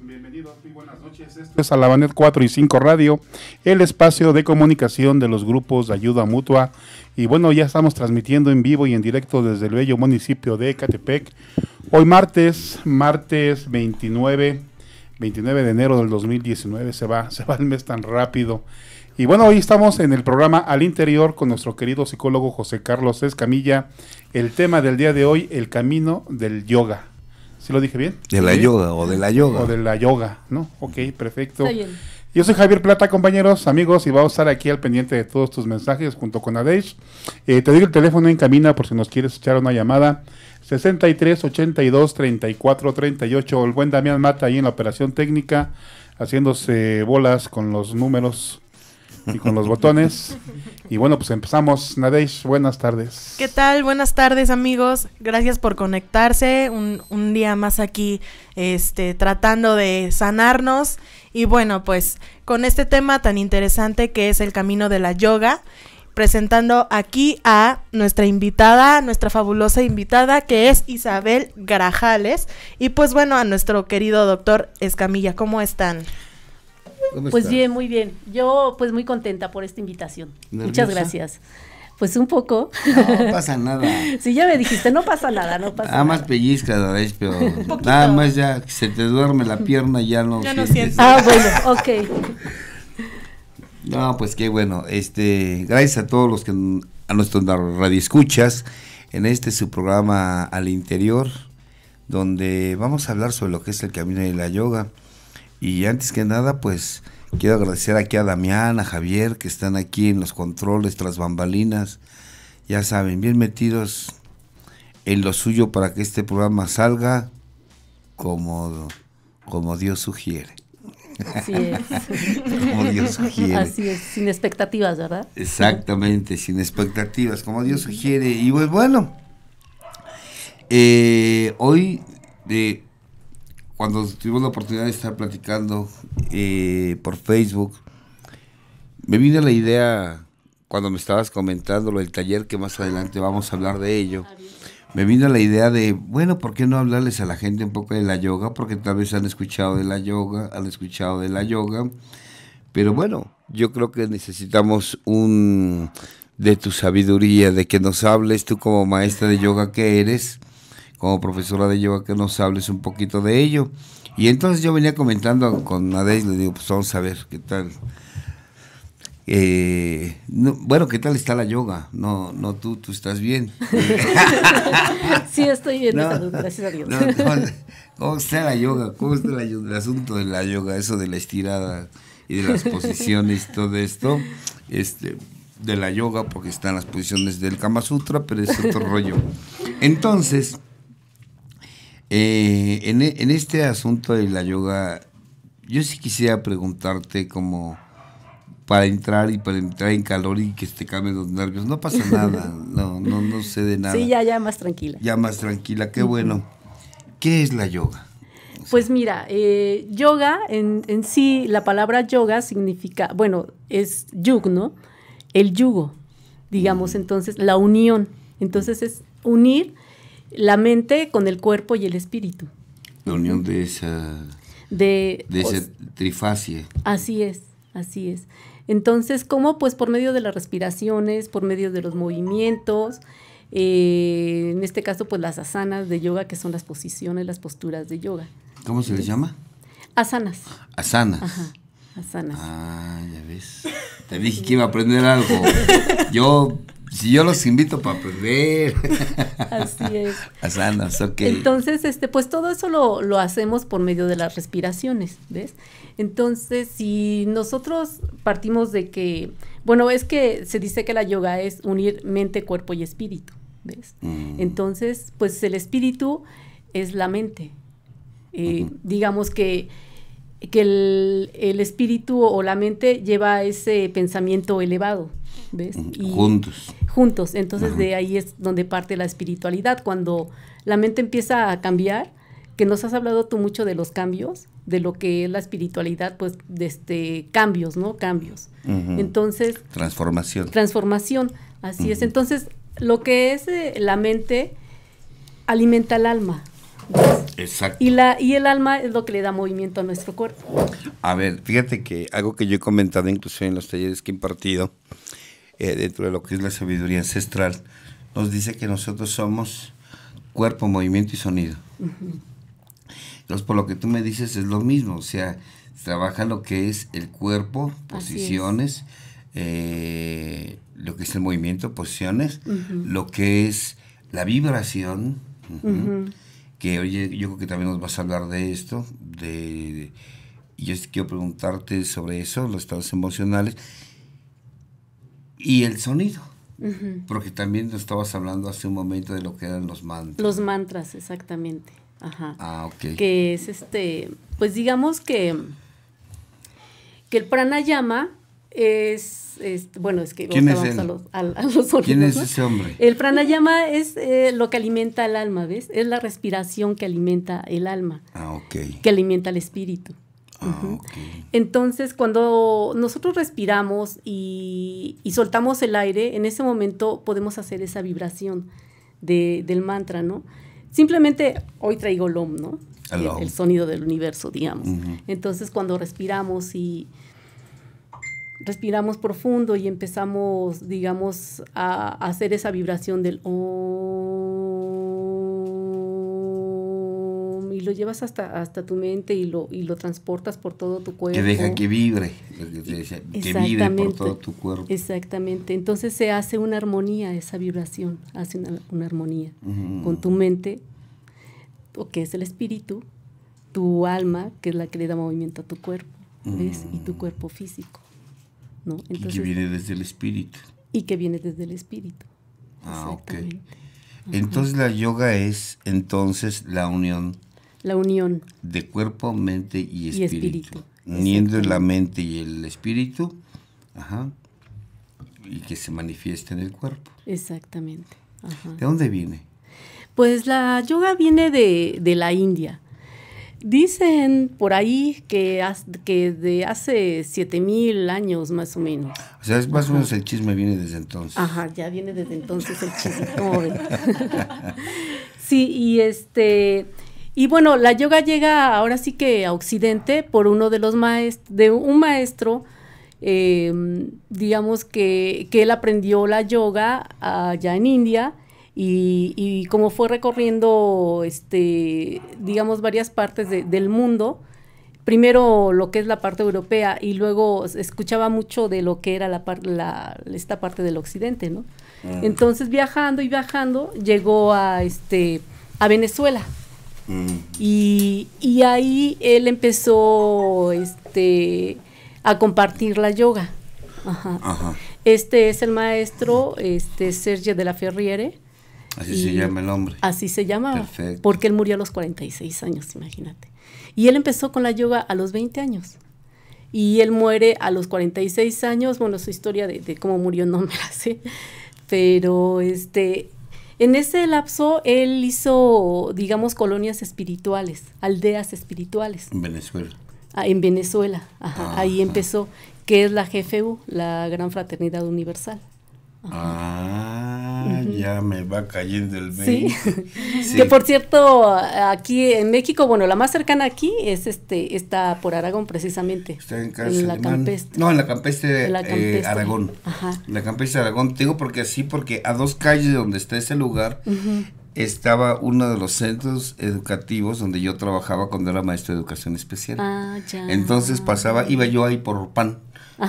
Bienvenidos, muy buenas noches. Esto es Alabanet 4 y 5 Radio, el espacio de comunicación de los grupos de ayuda mutua. Y bueno, ya estamos transmitiendo en vivo y en directo desde el bello municipio de Ecatepec. Hoy martes, martes 29, 29 de enero del 2019, se va, se va el mes tan rápido. Y bueno, hoy estamos en el programa Al Interior con nuestro querido psicólogo José Carlos Escamilla. El tema del día de hoy, el camino del yoga. ¿Sí lo dije bien? De la yoga o de la yoga. O de la yoga, ¿no? Ok, perfecto. Yo soy Javier Plata, compañeros, amigos, y vamos a estar aquí al pendiente de todos tus mensajes junto con Adeix. Eh, te digo el teléfono en camina por si nos quieres echar una llamada. 63 82 34 38. El buen Damián Mata ahí en la operación técnica, haciéndose bolas con los números y con los botones. Y bueno, pues empezamos. Nadeish, buenas tardes. ¿Qué tal? Buenas tardes, amigos. Gracias por conectarse. Un, un, día más aquí, este, tratando de sanarnos. Y bueno, pues con este tema tan interesante que es el camino de la yoga. Presentando aquí a nuestra invitada, nuestra fabulosa invitada, que es Isabel Grajales. Y pues bueno, a nuestro querido doctor Escamilla, ¿cómo están? Pues bien, muy bien. Yo pues muy contenta por esta invitación. Muchas gracias. Pues un poco. No pasa nada. sí, ya me dijiste, no pasa nada, no pasa nada. más pellizca, pero nada más ya se te duerme la pierna ya no Ya no sientes. Ah, bueno, ok. No, pues qué bueno. Este, gracias a todos los que a nuestros radioescuchas en este su programa Al Interior, donde vamos a hablar sobre lo que es el camino de la yoga. Y antes que nada, pues quiero agradecer aquí a Damián, a Javier, que están aquí en los controles, tras bambalinas. Ya saben, bien metidos en lo suyo para que este programa salga como, como Dios sugiere. Así es. como Dios sugiere. Así es, sin expectativas, ¿verdad? Exactamente, sin expectativas, como Dios sugiere. Y pues bueno, eh, hoy de cuando tuvimos la oportunidad de estar platicando eh, por Facebook, me vino la idea, cuando me estabas comentando lo del taller, que más adelante vamos a hablar de ello, me vino la idea de, bueno, ¿por qué no hablarles a la gente un poco de la yoga? Porque tal vez han escuchado de la yoga, han escuchado de la yoga, pero bueno, yo creo que necesitamos un de tu sabiduría, de que nos hables tú como maestra de yoga que eres, como profesora de yoga que nos hables un poquito de ello. Y entonces yo venía comentando con Nadez, le digo, pues vamos a ver qué tal. Eh, bueno, ¿qué tal está la yoga? No, no, tú, tú estás bien. sí, estoy bien, gracias a Dios. ¿Cómo está la yoga? ¿Cómo está el asunto de la yoga? Eso de la estirada y de las posiciones, todo esto, este, de la yoga, porque están las posiciones del Kama Sutra, pero es otro rollo. Entonces, eh, en, en, este asunto de la yoga, yo sí quisiera preguntarte como para entrar y para entrar en calor y que te cambien los nervios. No pasa nada, no, no, no sé de nada. Sí, ya, ya más tranquila. Ya más tranquila, qué bueno. ¿Qué es la yoga? Pues mira, eh, yoga en, en, sí, la palabra yoga significa, bueno, es yug, ¿no? El yugo, digamos, entonces, la unión. Entonces es unir la mente con el cuerpo y el espíritu. La unión de esa, de, de esa trifacie. Así es, así es. Entonces, ¿cómo? Pues por medio de las respiraciones, por medio de los movimientos, eh, en este caso, pues las asanas de yoga, que son las posiciones, las posturas de yoga. ¿Cómo se les llama? Asanas. Asanas. Ajá, asanas. Ah, ya ves. Te dije que iba a aprender algo. Yo si yo los invito para aprender. Así es. Asanas, ok. Entonces, este, pues todo eso lo, lo, hacemos por medio de las respiraciones, ¿ves? Entonces, si nosotros partimos de que, bueno, es que se dice que la yoga es unir mente, cuerpo y espíritu, ¿ves? Mm. Entonces, pues el espíritu es la mente. Eh, uh -huh. Digamos que que el, el, espíritu o la mente lleva ese pensamiento elevado, ¿ves? Y juntos. Juntos, entonces de ahí es donde parte la espiritualidad, cuando la mente empieza a cambiar, que nos has hablado tú mucho de los cambios, de lo que es la espiritualidad, pues de este cambios, ¿no? Cambios. Entonces... Transformación. Transformación, así es. Entonces, lo que es eh, la mente alimenta el alma, Exacto. Y, la, y el alma es lo que le da movimiento a nuestro cuerpo. A ver, fíjate que algo que yo he comentado incluso en los talleres que he impartido, eh, dentro de lo que es la sabiduría ancestral, nos dice que nosotros somos cuerpo, movimiento y sonido. Entonces, por lo que tú me dices es lo mismo, o sea, trabaja lo que es el cuerpo, posiciones, eh, lo que es el movimiento, posiciones, lo que es la vibración, que oye, yo creo que también nos vas a hablar de esto, de, y yo quiero preguntarte sobre eso, los estados emocionales, y el sonido. Porque también estabas hablando hace un momento de lo que eran los mantras. Los mantras, exactamente. Ajá. Ah, ok. Que es este, pues digamos que, que el pranayama es, bueno, es que ¿Quién es a los, a, los sonidos, ¿Quién es ese hombre? El pranayama es eh, lo que alimenta el alma, ¿ves? Es la respiración que alimenta el alma. Ah, ok. Que alimenta el espíritu. Ah, Entonces, cuando nosotros respiramos y, y, soltamos el aire, en ese momento podemos hacer esa vibración de, del mantra, ¿no? Simplemente hoy traigo el OM, ¿no? El, el, sonido del universo, digamos. Entonces, cuando respiramos y respiramos profundo y empezamos, digamos, a, hacer esa vibración del OM y lo llevas hasta, hasta tu mente y lo, y lo transportas por todo tu cuerpo. Que deja que vibre, que vibre por todo tu cuerpo. Exactamente. Entonces se hace una armonía, esa vibración, hace una, armonía con tu mente, o que es el espíritu, tu alma, que es la que le da movimiento a tu cuerpo, ¿ves? Y tu cuerpo físico y que viene desde el espíritu. Y que viene desde el espíritu. Ah, ok. Entonces la yoga es entonces la unión. La unión. De cuerpo, mente y espíritu. Uniendo la mente y el espíritu. Ajá. Y que se manifiesta en el cuerpo. Exactamente. ¿De dónde viene? Pues la yoga viene de, de la India. Dicen por ahí que, que de hace 7000 años más o menos. O sea, es más o menos el chisme viene desde entonces. Ajá, ya viene desde entonces el chisme, sí, y este y bueno, la yoga llega ahora sí que a Occidente por uno de los maestros, de un maestro, em, digamos que, que él aprendió la yoga allá en India y, como fue recorriendo, este, digamos, varias partes del mundo, primero lo que es la parte europea y luego escuchaba mucho de lo que era la, la esta parte del occidente, ¿no? Mm. Entonces viajando y viajando llegó a, este, a Venezuela. Mm. Y, y, ahí él empezó este, a compartir la yoga. Este es el maestro este, Sergio de la Ferriere Así se llama el hombre. Así se llama. Perfecto. Porque él murió a los 46 años, imagínate. Y él empezó con la yoga a los 20 años. Y él muere a los 46 años. Bueno, su historia de, cómo murió no me la sé. Pero este, en ese lapso él hizo, digamos, colonias espirituales, aldeas espirituales. En Venezuela. Ah, en Venezuela, ajá, ahí empezó, que es la GFU, la Gran Fraternidad Universal. Ah, ya me va cayendo el 20. ¿Sí? Que por cierto, aquí en México, bueno, la más cercana aquí es este, está por Aragón precisamente. Está en, en la campestre. No, en la campestre, eh, Aragón. Ajá. La campestre Aragón, tengo porque así, porque a dos calles donde está ese lugar, estaba uno de los centros educativos donde yo trabajaba cuando era maestro de educación especial. Ah, ya. Entonces pasaba, iba yo ahí por pan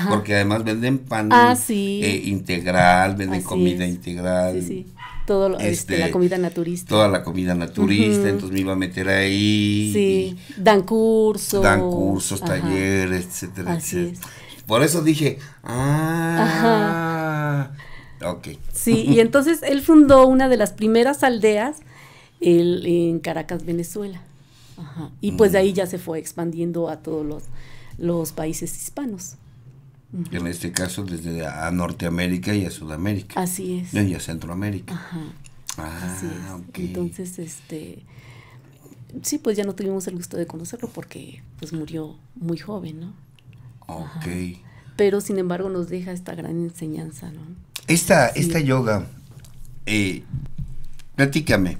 porque además venden pan ah, eh, integral, venden comida integral. Sí, sí. Todo este, este, la comida naturista. Toda la comida naturista, entonces me iba a meter ahí. Sí, dan cursos. Dan cursos, talleres, etcétera, etcétera. Por eso dije, ah, ok. Sí, y entonces él fundó una de las primeras aldeas en Caracas, Venezuela. Ajá. Y pues de ahí mm. ya se fue expandiendo a todos los, los países hispanos. En este caso, desde a Norteamérica y a Sudamérica. Así es. Y a Centroamérica. Ajá. Ah, Así es. Entonces, este. Sí, pues ya no tuvimos el gusto de conocerlo porque pues murió muy joven, ¿no? Ok. Pero sin embargo nos deja esta gran enseñanza, ¿no? Esta, esta yoga, eh, platícame,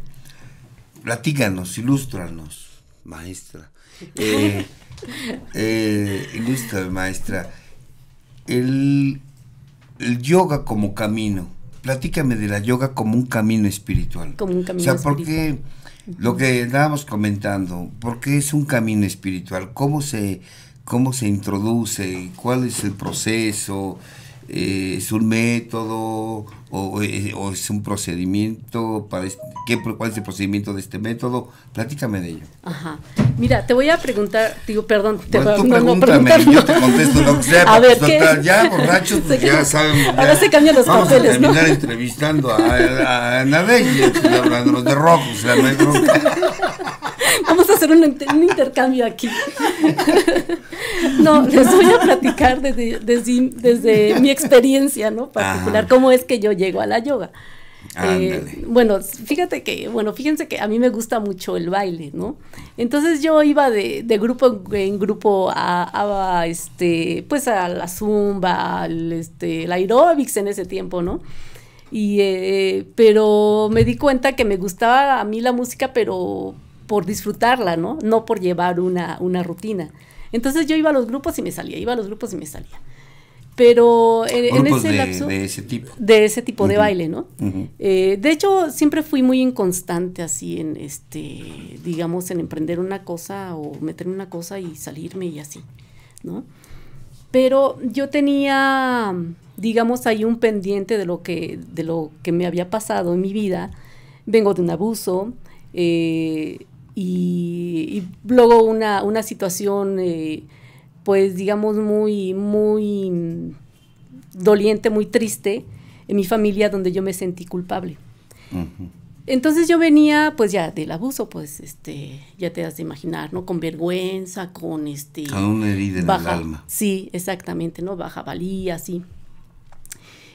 platícanos, ilústranos, maestra. Eh, eh, ilustra, maestra. El, el yoga como camino. Platícame de la yoga como un camino espiritual. Como un camino O sea, ¿por espiritual. qué lo que estábamos comentando? ¿Por qué es un camino espiritual? ¿Cómo se, cómo se introduce? ¿Cuál es el proceso? Eh, ¿Es un método o, eh, o es un procedimiento? Para este- ¿qué, ¿Cuál es el procedimiento de este método? Platícame de ello. Ajá. Mira, te voy a preguntar, digo, perdón, te Bueno, voy- tú no, no, pregúntame, preguntar, yo te no. contesto lo que sea. A ver, ¿qué? total, ya borrachos, pues Se ya saben. ahora ya. se cambian los Vamos papeles, a ¿no? terminar entrevistando a, a, a Nadella, hablándonos de rock, o sea, no. Vamos a hacer un, inter- un intercambio aquí. no, les voy a platicar desde, desde, desde mi experiencia, ¿no? Particular, Ajá. cómo es que yo llego a la yoga. Eh, bueno, fíjate que, bueno, fíjense que a mí me gusta mucho el baile, ¿no? Entonces yo iba de, de grupo en, en grupo a, a, este, pues a la zumba, al este, el aeróbics en ese tiempo, ¿no? Y, eh, pero me di cuenta que me gustaba a mí la música, pero por disfrutarla, ¿no? No por llevar una, una rutina. Entonces yo iba a los grupos y me salía, iba a los grupos y me salía. Pero en, ese de, lapso de ese tipo. de ese tipo de baile, ¿no? Eh, de hecho, siempre fui muy inconstante así en este, digamos, en emprender una cosa o meterme una cosa y salirme y así, ¿no? Pero yo tenía, digamos, ahí un pendiente de lo que, de lo que me había pasado en mi vida. Vengo de un abuso eh, y, y luego una, una situación, eh, pues, digamos, muy, muy doliente, muy triste en mi familia donde yo me sentí culpable. Entonces yo venía pues ya del abuso, pues este, ya te has de imaginar, ¿no? Con vergüenza, con este... Con una herida en baja, el alma. Sí, exactamente, ¿no? Baja valía, sí.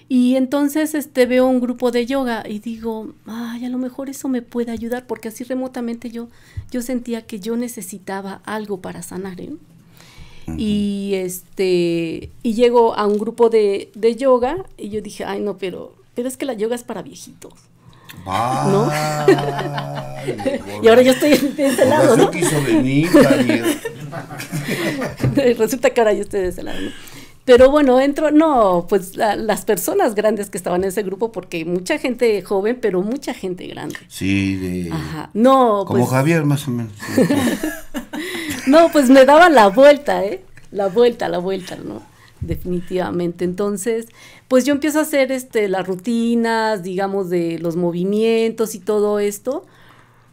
Y entonces este veo un grupo de yoga y digo, ay, a lo mejor eso me puede ayudar, porque así remotamente yo, yo sentía que yo necesitaba algo para sanar, ¿eh? Y este, y llego a un grupo de, de yoga y yo dije, ay no, pero, pero es que la yoga es para viejitos. ¿No? Ay, Y ahora yo estoy de ese lado, ¿no? quiso venir. Resulta que ahora yo estoy de ese lado, ¿no? Pero bueno, entro, no, pues la- las personas grandes que estaban en ese grupo, porque mucha gente joven, pero mucha gente grande. Sí, de. Ajá. No, Como pues, Javier, más o menos. Sí, no, pues me daban la vuelta, ¿eh? La vuelta, la vuelta, ¿no? Definitivamente. Entonces, pues yo empiezo a hacer este, las rutinas, digamos, de los movimientos y todo esto,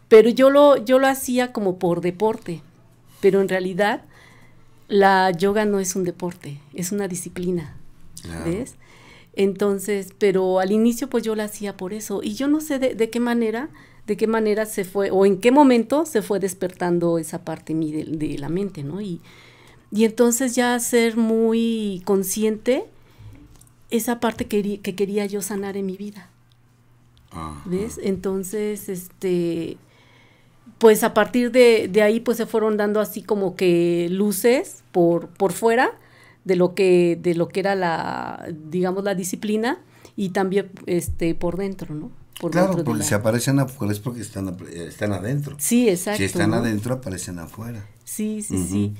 pero yo lo, yo lo hacía como por deporte, pero en realidad la yoga no es un deporte, es una disciplina, Claro. ¿ves? Entonces, pero al inicio pues yo la hacía por eso y yo no sé de, de qué manera, de qué manera se fue o en qué momento se fue despertando esa parte mí de, de la mente, ¿no? Y, y entonces ya ser muy consciente esa parte que, querí- que quería yo sanar en mi vida. Ajá. ¿Ves? Entonces, este, pues a partir de, de ahí, pues se fueron dando así como que luces por, por fuera de lo que, de lo que era la, digamos, la disciplina y también este, por dentro, ¿no? Por Claro, dentro de porque la- si aparecen afuera es porque están, eh, están adentro. Sí, exacto. si están ¿no? adentro, aparecen afuera. Sí, sí, sí.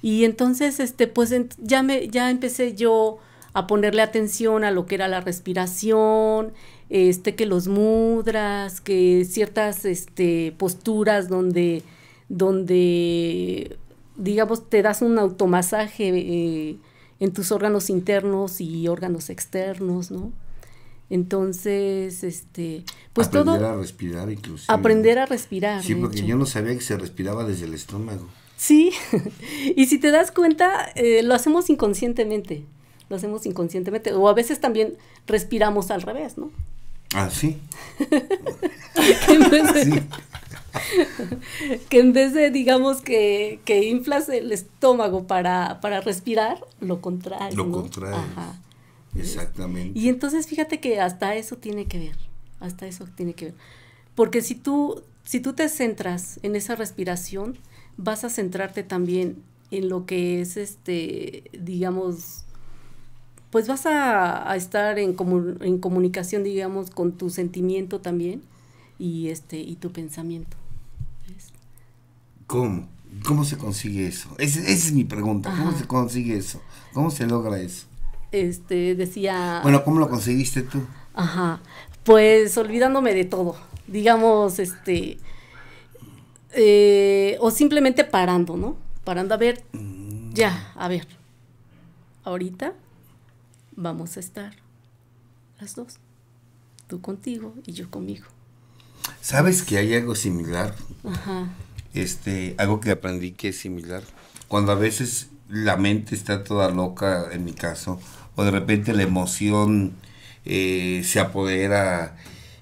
Y entonces, este, pues ent- ya me, ya empecé yo a ponerle atención a lo que era la respiración, este, que los mudras, que ciertas, este, posturas donde, donde, digamos, te das un automasaje eh, en tus órganos internos y órganos externos, ¿no? Entonces, este, pues aprender todo, a respirar inclusive. aprender a respirar. Sí, porque hecho. yo no sabía que se respiraba desde el estómago. Sí, y si te das cuenta, eh, lo hacemos inconscientemente, lo hacemos inconscientemente, o a veces también respiramos al revés, ¿no? Ah, sí. Que en vez de, Sí. que en vez de, digamos, que, que inflas el estómago para, para respirar, lo contraes. Lo ¿no? contraes. Ajá. Exactamente. Y entonces fíjate que hasta eso tiene que ver, hasta eso tiene que ver. Porque si tú, si tú te centras en esa respiración, vas a centrarte también en lo que es este, digamos, pues vas a, a estar en, comu- en comunicación, digamos, con tu sentimiento también y este, y tu pensamiento. ¿Cómo? ¿Cómo se consigue eso? Es- esa es mi pregunta. ¿Cómo Ajá. se consigue eso? ¿Cómo se logra eso? Este, decía... Bueno, ¿cómo lo conseguiste tú? Ajá. Pues olvidándome de todo. Digamos, este. eh, o simplemente parando, ¿no? Parando a ver. Ya, a ver. Ahorita vamos a estar las dos. Tú contigo y yo conmigo. ¿Sabes que hay algo similar? Ajá. Este, algo que aprendí que es similar. Cuando a veces la mente está toda loca, en mi caso, o de repente la emoción eh, se apodera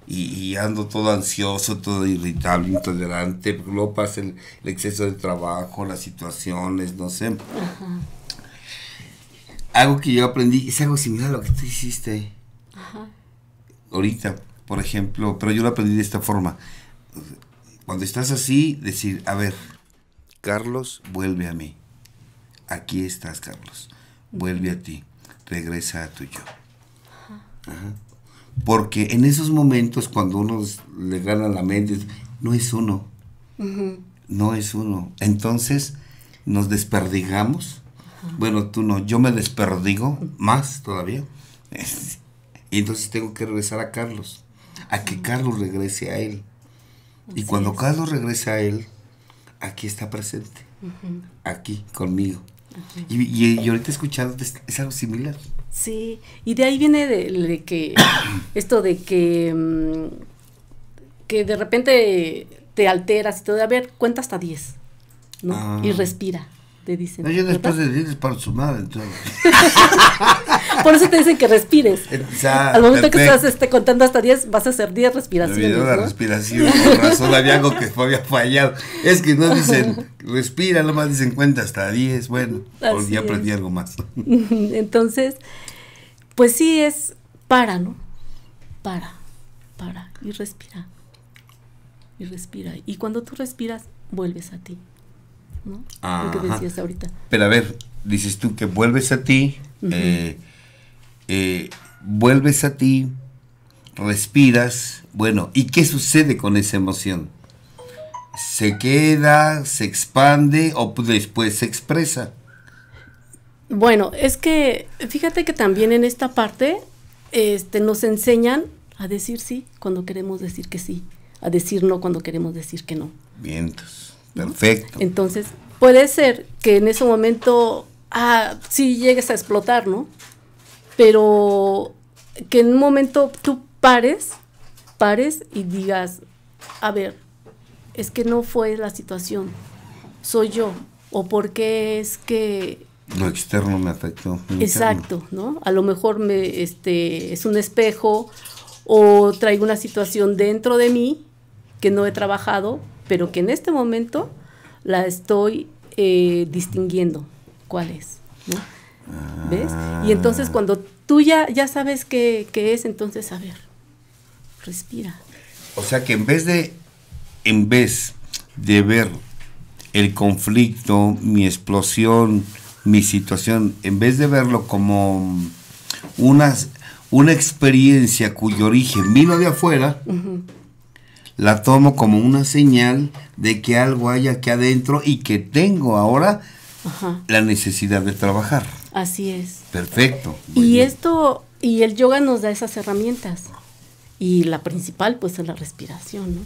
y, y ando todo ansioso, todo irritable, intolerante, luego pasa el, el exceso de trabajo, las situaciones, no sé. Algo que yo aprendí es algo similar a lo que tú hiciste Ajá. ahorita, por ejemplo, pero yo lo aprendí de esta forma. Cuando estás así, decir, a ver, Carlos, vuelve a mí. Aquí estás, Carlos. Vuelve a ti. Regresa a tu yo. Ajá. Porque en esos momentos, cuando uno le gana la mente, no es uno. No es uno. Entonces, nos desperdigamos. Bueno, tú no, yo me desperdigo más todavía. Y entonces tengo que regresar a Carlos. A que Carlos regrese a él. Y cuando. Carlos regresa a él, aquí está presente. Aquí, conmigo. Y, y, y ahorita escuchando es, es algo similar. Sí, y de ahí viene de, de que esto de que mm, que de repente te alteras y todo, a ver, cuenta hasta 10, ¿no? Ah. Y respira, te dicen. No, yo después de decirles para su madre, entonces. Por eso te dicen que respires. Al momento que estás este, contando hasta 10, vas a hacer 10 Me respiraciones, olvidó la ¿no? respiración, por razón había algo que había fallado. Es que no dicen, respira, nomás dicen cuenta hasta 10, bueno, Así ya aprendí algo más. Entonces, pues sí es para, ¿no? Para, para y respira. Y respira. Y cuando tú respiras, vuelves a ti. ¿No? Lo que decías ahorita. Pero a ver, dices tú que vuelves a ti, eh, eh, vuelves a ti, respiras, bueno, ¿y qué sucede con esa emoción? ¿Se queda, se expande o pues después se expresa? Bueno, es que fíjate que también en esta parte este, nos enseñan a decir sí cuando queremos decir que sí, a decir no cuando queremos decir que no. Vientos, perfecto. Entonces, puede ser que en ese momento, ah, sí llegues a explotar, ¿no? Pero que en un momento tú pares, pares y digas, a ver, es que no fue la situación, soy yo, o porque es que Lo externo me afectó. interno. Exacto, ¿no? A lo mejor me, este, es un espejo o traigo una situación dentro de mí que no he trabajado, pero que en este momento la estoy eh, distinguiendo cuál es, ¿no? ¿Ves? Y entonces Ah. cuando tú ya, ya sabes qué, qué es, entonces, a ver, respira. O sea que en vez de, en vez de ver el conflicto, mi explosión, mi situación, en vez de verlo como una, una experiencia cuyo origen vino de afuera, la tomo como una señal de que algo hay aquí adentro y que tengo ahora Ajá, la necesidad de trabajar. así es. Perfecto. Y bien. esto, y el yoga nos da esas herramientas. Y la principal, pues, es la respiración, ¿no?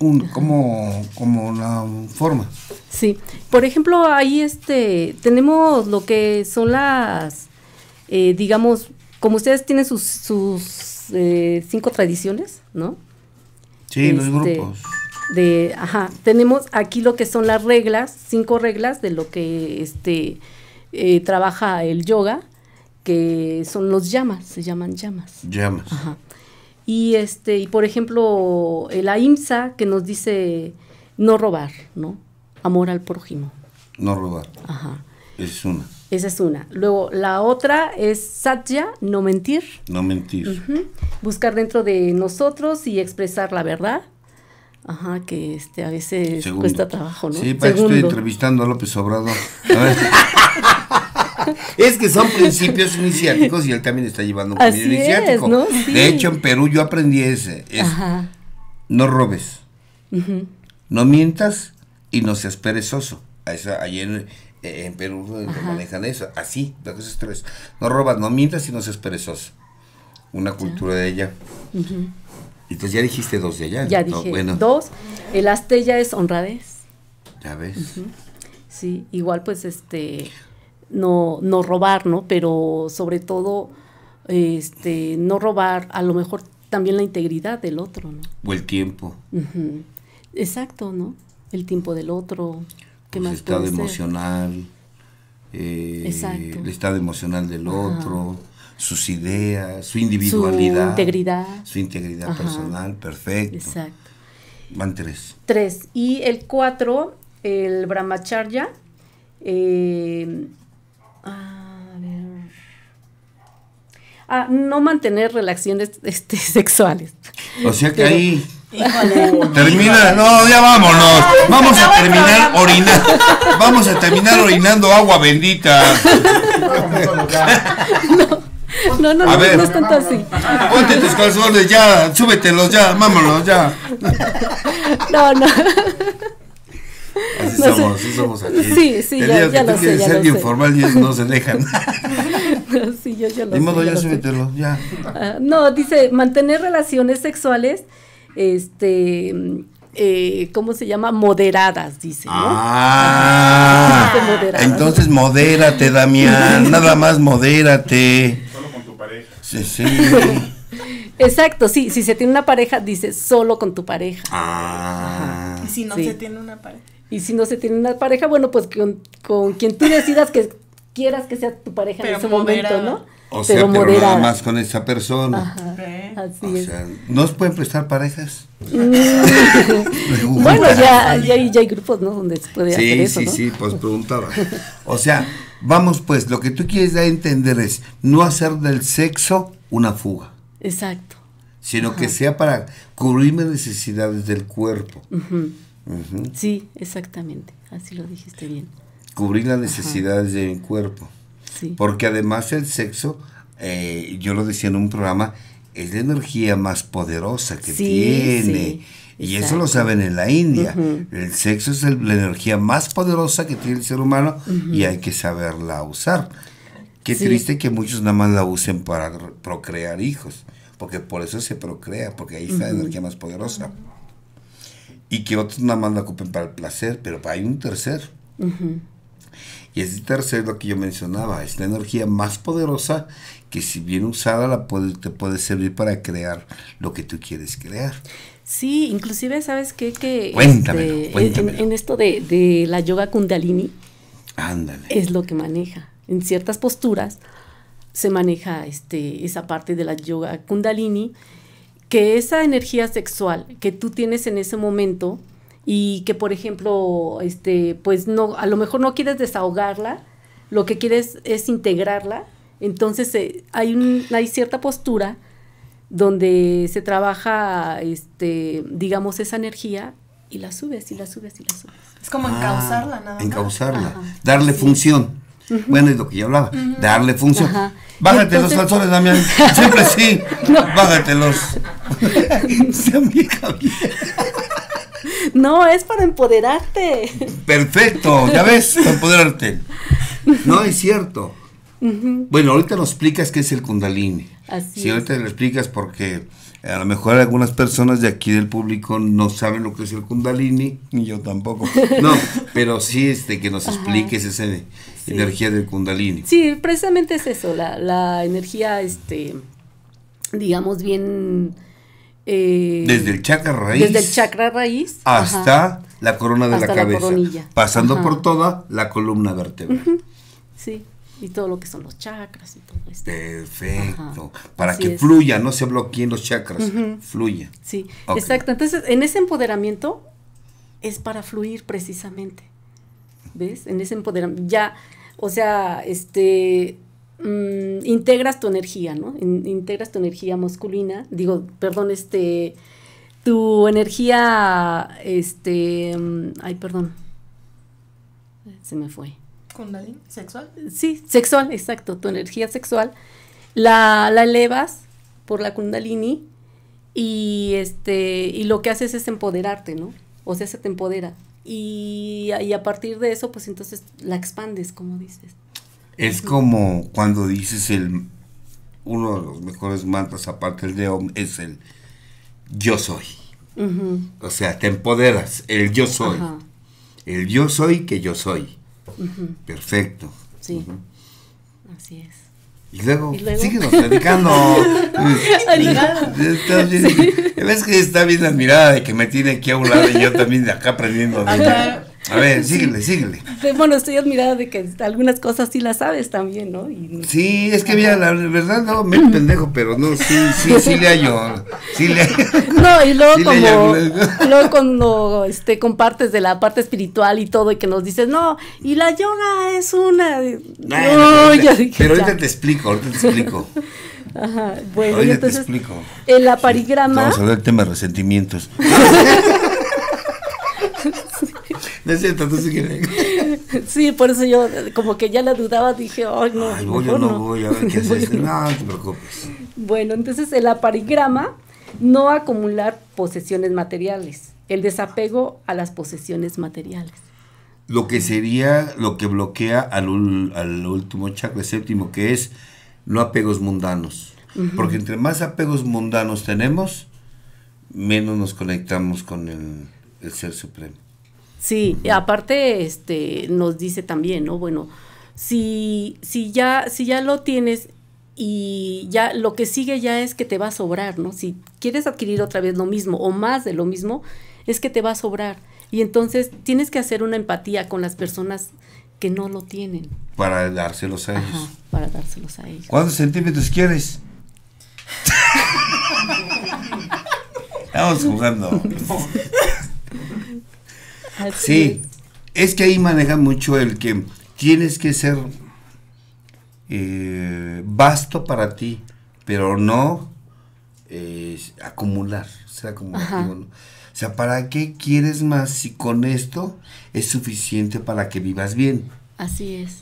Un- como, como una forma. Sí, por ejemplo, ahí este tenemos lo que son las, eh, digamos, como ustedes tienen sus, sus eh, cinco tradiciones, ¿no? Sí, los Este, grupos. De, ajá, tenemos aquí lo que son las reglas, cinco reglas de lo que este eh, trabaja el yoga, que son los llamas, se llaman llamas. Llamas. Ajá. Y este, y por ejemplo, el ahimsa que nos dice no robar, ¿no? Amor al prójimo. No robar. Ajá. Es una. Esa es una. Luego, la otra es satya, no mentir. No mentir. Buscar dentro de nosotros y expresar la verdad. Ajá, que este a veces Segundo. cuesta trabajo, ¿no? Sí, para que estoy entrevistando a López Obrador. A ver. es que son principios iniciáticos y él también está llevando un Así es, iniciático. ¿no? Sí. De hecho, en Perú yo aprendí ese. Es Ajá. no robes, no mientas y no seas perezoso. Ahí en, en Perú manejan eso, así, esos tres. No robas, no mientas y no seas perezoso. Una cultura de ella. Entonces ya dijiste dos de allá. Ya dije bueno. dos. El astella es honradez. Ya ves. Sí, igual pues este no, no robar, ¿no? Pero sobre todo, este, no robar, a lo mejor también la integridad del otro, ¿no? O el tiempo. Exacto, ¿no? El tiempo del otro. ¿Qué pues más estado emocional. Eh. El estado emocional del otro, sus ideas, su individualidad. Su integridad. Su integridad personal, perfecto. Exacto. Van tres. Tres. Y el cuatro, el brahmacharya. Eh, a ver. Ah, no mantener relaciones este, sexuales. O sea que ahí. Termina, no, ya vámonos. Vamos a terminar orinando. Vamos a terminar orinando agua bendita. No, no, no, no es tanto así. Ponte tus calzones ya, súbetelos ya, vámonos ya. No, no. Así somos, así somos aquí. Sí, sí, El ya, ya que lo tú sé, ya ser lo bien sé. formal y ellos no se dejan. No, sí, yo, yo lo Ni sé, modo, yo ya sé. súbetelo, ya. Ah, no, dice mantener relaciones sexuales, este, eh, ¿cómo se llama? Moderadas, dice, ¿no? Ah, moderadas. entonces modérate, Damián. Nada más modérate. Solo con tu pareja. Sí, sí. Exacto, sí, si se tiene una pareja, dice solo con tu pareja. Ah. Y si no Sí. se tiene una pareja. Y si no se tiene una pareja, bueno, pues con, con quien tú decidas que quieras que sea tu pareja Pero en ese momento. ¿no? O sea, pero, nada moderada. más con esa persona. Ajá, así O es. sea, ¿nos pueden prestar parejas? bueno, ya, ya, hay, ya hay grupos, ¿no? Donde se puede hacer Sí, eso, sí, ¿no? sí, pues preguntaba. O sea, vamos pues, lo que tú quieres dar a entender es no hacer del sexo una fuga, Exacto. sino que sea para cubrir las necesidades del cuerpo. Sí, exactamente. Así lo dijiste bien. Cubrir las necesidades de mi cuerpo. Sí. Porque además el sexo, eh, yo lo decía en un programa, es la energía más poderosa que Sí, tiene. sí, y eso lo saben en la India. El sexo es el- la energía más poderosa que tiene el ser humano y hay que saberla usar. Qué Sí. triste que muchos nada más la usen para procrear hijos, porque por eso se procrea, porque ahí está la energía más poderosa. Y que otros nada más la ocupen para el placer, pero hay un tercer. Y ese tercer, lo que yo mencionaba, es la energía más poderosa que si bien usada la puede, te puede servir para crear lo que tú quieres crear. Sí, inclusive, ¿sabes qué? Que Cuéntamelo, este, cuéntamelo. En, en esto de, de la yoga kundalini Ándale. es lo que maneja. En ciertas posturas se maneja este, esa parte de la yoga kundalini, que esa energía sexual que tú tienes en ese momento y que, por ejemplo, este, pues no, a lo mejor no quieres desahogarla, lo que quieres es integrarla, entonces eh, hay, un, hay cierta postura donde se trabaja, este, digamos, esa energía y la subes y la subes y la subes. Es como encauzarla, nada más. Encauzarla. Ajá. Darle función. Bueno, es lo que yo hablaba. Darle función. Ajá. Bájate los calzones, Damián. Siempre sí. Bájatelos. No, es para empoderarte. Perfecto, ya ves, para empoderarte. No, es cierto. Bueno, ahorita nos explicas qué es el Kundalini. Así sí, es. ahorita lo explicas porque a lo mejor algunas personas de aquí del público no saben lo que es el Kundalini, ni yo tampoco. No, pero sí este que nos expliques esa energía del Kundalini. Sí, precisamente es eso, la, la energía, este, digamos bien... eh, Desde el chakra raíz. desde el chakra raíz. hasta ajá, la corona de Hasta la la cabeza. coronilla. pasando Ajá. por toda la columna vertebral. Sí, y todo lo que son los chakras y todo esto. Perfecto. Ajá, Para así que es. fluya, no se bloqueen los chakras, fluya. Sí, exacto. Entonces, en ese empoderamiento es para fluir precisamente. ¿Ves? En ese empoderamiento. Ya, o sea, este. Mm, integras tu energía, ¿no? In- integras tu energía masculina. Digo, perdón, este. Tu energía. Este. mm, ay, perdón. Se me fue. Kundalini, sexual. Sí, sexual, exacto. Tu energía sexual la, la elevas por la kundalini y este y lo que haces es empoderarte, ¿no? O sea, se te empodera. y, y a partir de eso, pues entonces la expandes, como dices. Es como cuando dices el uno de los mejores mantras aparte del de Om es el yo soy. O sea, te empoderas, el yo soy. Ajá. El yo soy que yo soy. Perfecto. Sí, así es. Y luego, ¿Y luego? síguenos platicando. Bien. Ves que está bien la mirada de que me tiene aquí a un lado y yo también de acá aprendiendo. de. A ver, síguele, síguele. Sí, Bueno, estoy admirada de que algunas cosas sí las sabes también, ¿no? Y- Sí, es que mira, la verdad no me pendejo, pero no, sí, sí, sí le hallo. Sí le No, y luego Sí como, luego cuando este, compartes de la parte espiritual y todo y que nos dices, no, y la yoga es una... Bueno, no, pero ya dije, pero ya. ahorita te explico, ahorita te explico. Ajá, bueno, Ahorita te entonces explico. el aparigrama, Vamos a hablar del tema de resentimientos. No es cierto, tú síguele. sí, por eso yo como que ya la dudaba, dije, ay, no, Ay, voy mejor no voy, a ver qué haces. No, no te preocupes. Bueno, entonces el aparigrama, no acumular posesiones materiales, el desapego a las posesiones materiales. Lo que sería, lo que bloquea al, ul- al último chakra séptimo, que es no apegos mundanos. Porque entre más apegos mundanos tenemos, menos nos conectamos con el, el Ser Supremo. Sí, y aparte este nos dice también, ¿no? Bueno, si si ya si ya lo tienes y ya lo que sigue ya es que te va a sobrar, ¿no? Si quieres adquirir otra vez lo mismo o más de lo mismo, es que te va a sobrar. Y entonces tienes que hacer una empatía con las personas que no lo tienen, Para dárselos a ellos. Ajá, para dárselos a ellos. ¿Cuántos centímetros quieres? Estamos jugando. Así Sí, es que ahí maneja mucho el que tienes que ser eh, vasto para ti, pero no eh, acumular, ser acumulativo. O sea, ¿para qué quieres más si con esto es suficiente para que vivas bien? Así es.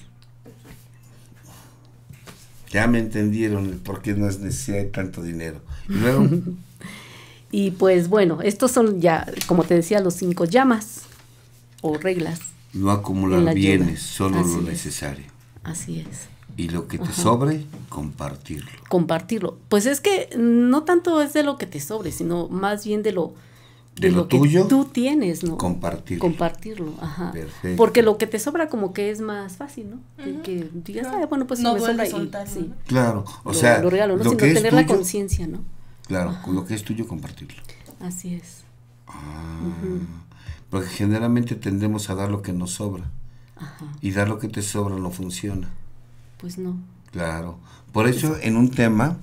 Ya me entendieron el por qué no es necesidad de tanto dinero. Y luego, Y pues bueno, estos son ya, como te decía, los cinco llamas o reglas. no acumular la bienes, solo Así lo es. necesario. Así es. Y lo que te sobre, compartirlo. compartirlo. Pues es que no tanto es de lo que te sobre, sino más bien de lo De lo tuyo, que tú tienes, ¿no? compartirlo. Compartirlo, ajá. Perfecto. Porque lo que te sobra como que es más fácil, ¿no? Que digas, Claro. "Ay, bueno, pues No me sobra y soltarlo, sí. Claro, o lo, sea, lo regalo, ¿no? lo Sino que tener la conciencia, ¿no? claro, lo que es tuyo, compartirlo. Así es. Porque generalmente tendemos a dar lo que nos sobra. Ajá. Y dar lo que te sobra no funciona. Pues no. Claro. Por eso en un tema,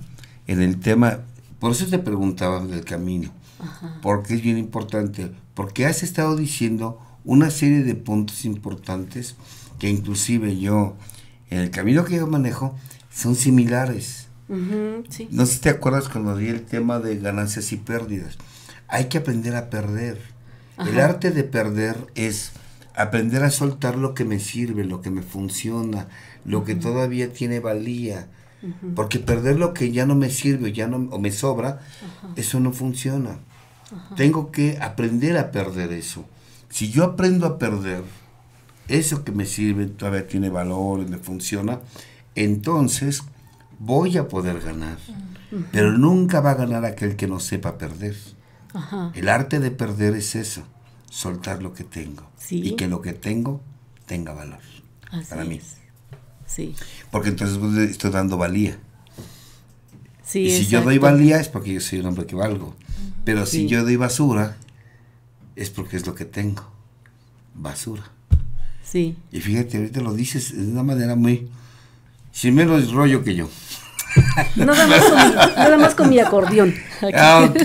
en el tema, por eso te preguntaba del camino. Ajá. Porque es bien importante. Porque has estado diciendo una serie de puntos importantes que inclusive yo, en el camino que yo manejo, son similares. Sí. No sé si te acuerdas cuando di el tema de ganancias y pérdidas. Hay que aprender a perder. El arte de perder es aprender a soltar lo que me sirve, lo que me funciona, lo que todavía tiene valía. Porque perder lo que ya no me sirve o ya no o me sobra, eso no funciona. Tengo que aprender a perder eso. Si yo aprendo a perder eso que me sirve, todavía tiene valor y me funciona, entonces voy a poder ganar. Pero nunca va a ganar aquel que no sepa perder. Ajá. El arte de perder es eso, soltar lo que tengo. Sí. Y que lo que tengo tenga valor. Así para mí. es. Sí. Porque entonces pues, estoy dando valía. Sí, y si yo doy valía es porque yo soy un hombre que valgo. Pero si yo doy basura, es porque es lo que tengo. Basura. Sí. Y fíjate, ahorita lo dices de una manera muy... Sin menos rollo que yo. Nada más con, mi- nada más con mi acordeón. Aquí. Ah, ok.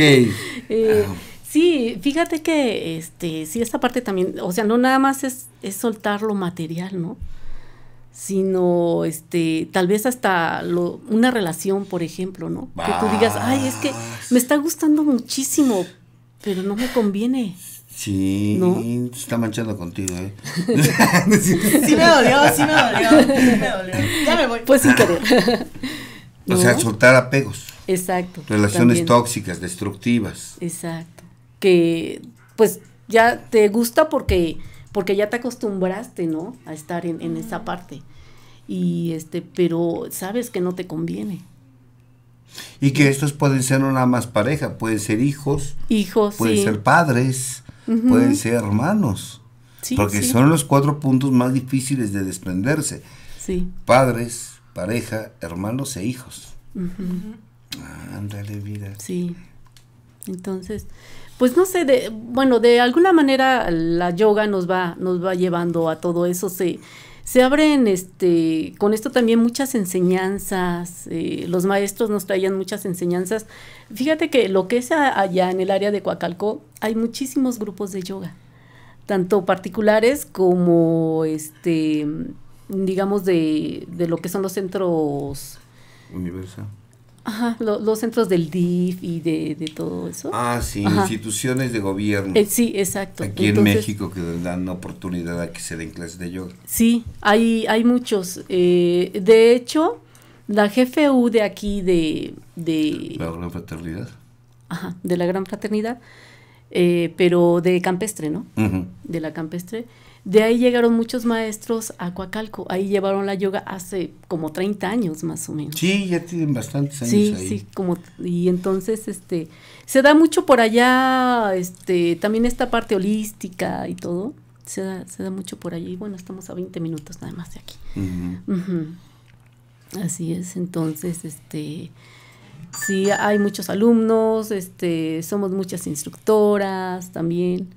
Eh, sí, fíjate que este, sí, esta parte también, o sea, no nada más es, es soltar lo material, ¿no? Sino, este, tal vez hasta lo, una relación, por ejemplo, ¿no? Que tú digas, ay, es que me está gustando muchísimo, pero no me conviene. Sí, ¿No? se está manchando contigo, ¿eh? Sí me dolió, sí me dolió, sí me dolió. Ya me voy. Pues sin querer. O sea, soltar apegos, Exacto. relaciones también. tóxicas, destructivas. Exacto. Que, pues, ya te gusta porque, porque ya te acostumbraste, ¿no? A estar en, en esa parte. Y este, pero sabes que no te conviene. Y que estos pueden ser no nada más pareja, pueden ser hijos, Hijos, pueden sí. ser padres, pueden ser hermanos. Sí, porque sí, son los cuatro puntos más difíciles de desprenderse. Sí. Padres, pareja, hermanos e hijos. Ándale, mira. Sí. Entonces, pues no sé, de, bueno, de alguna manera la yoga nos va, nos va llevando a todo eso. Se, se abren este, con esto también muchas enseñanzas. eh, los maestros nos traían muchas enseñanzas. Fíjate que lo que es a- allá en el área de Coacalco, hay muchísimos grupos de yoga, tanto particulares como este digamos de, de lo que son los centros Universal. Ajá, lo- los centros del DIF y de, de todo eso. Ah, sí, Ajá. instituciones de gobierno. Eh, sí, exacto. Aquí en México que dan oportunidad a que se den clases de yoga. Sí, hay, hay muchos. eh, de hecho, la GFU de aquí de, de, La gran fraternidad. ajá, de la Gran Fraternidad, eh, pero de campestre, ¿no? Ujú. De la campestre. De ahí llegaron muchos maestros a Coacalco. Ahí llevaron la yoga hace como 30 años más o menos. Sí, ya tienen bastantes años Sí, ahí. sí, como y entonces este se da mucho por allá, este también esta parte holística y todo. Se da, se da mucho por allí. Bueno, estamos a 20 minutos nada más de aquí. Así es, entonces, este, sí, hay muchos alumnos, este, somos muchas instructoras también,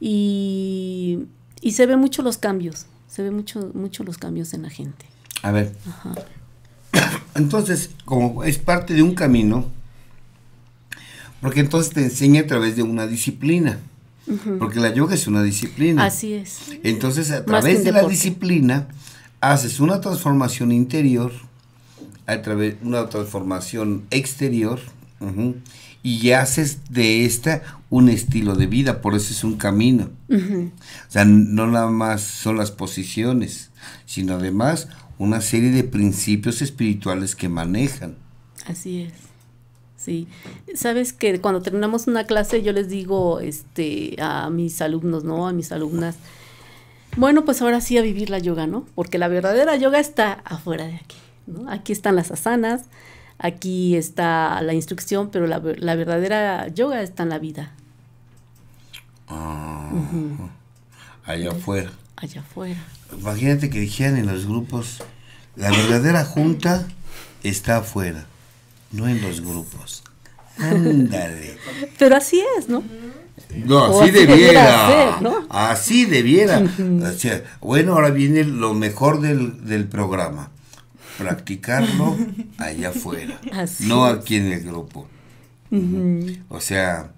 y, y se ve mucho los cambios, se ve mucho, mucho los cambios en la gente. A ver, Ajá. entonces, como es parte de un camino, porque entonces te enseña a través de una disciplina, porque la yoga es una disciplina. Así es. Entonces, a través de la disciplina, haces una transformación interior, a través una transformación exterior, ujú, y haces de esta un estilo de vida, por eso es un camino. O sea, no nada más son las posiciones, sino además una serie de principios espirituales que manejan. Así es. Sí. Sabes que cuando terminamos una clase yo les digo este a mis alumnos, ¿no? A mis alumnas, bueno, pues ahora sí a vivir la yoga, ¿no? Porque la verdadera yoga está afuera de aquí, ¿no? Aquí están las asanas, aquí está la instrucción, pero la, la verdadera yoga está en la vida, Ah, Allá afuera. allá afuera. Imagínate que dijeran en los grupos, la verdadera junta está afuera, no en los grupos. Ándale. Pero así es, ¿no? No, así así debiera debiera. ser, ¿no? Así debiera. O sea, bueno, ahora viene lo mejor del, del programa. Practicarlo allá afuera. Así no es. aquí en el grupo. O sea,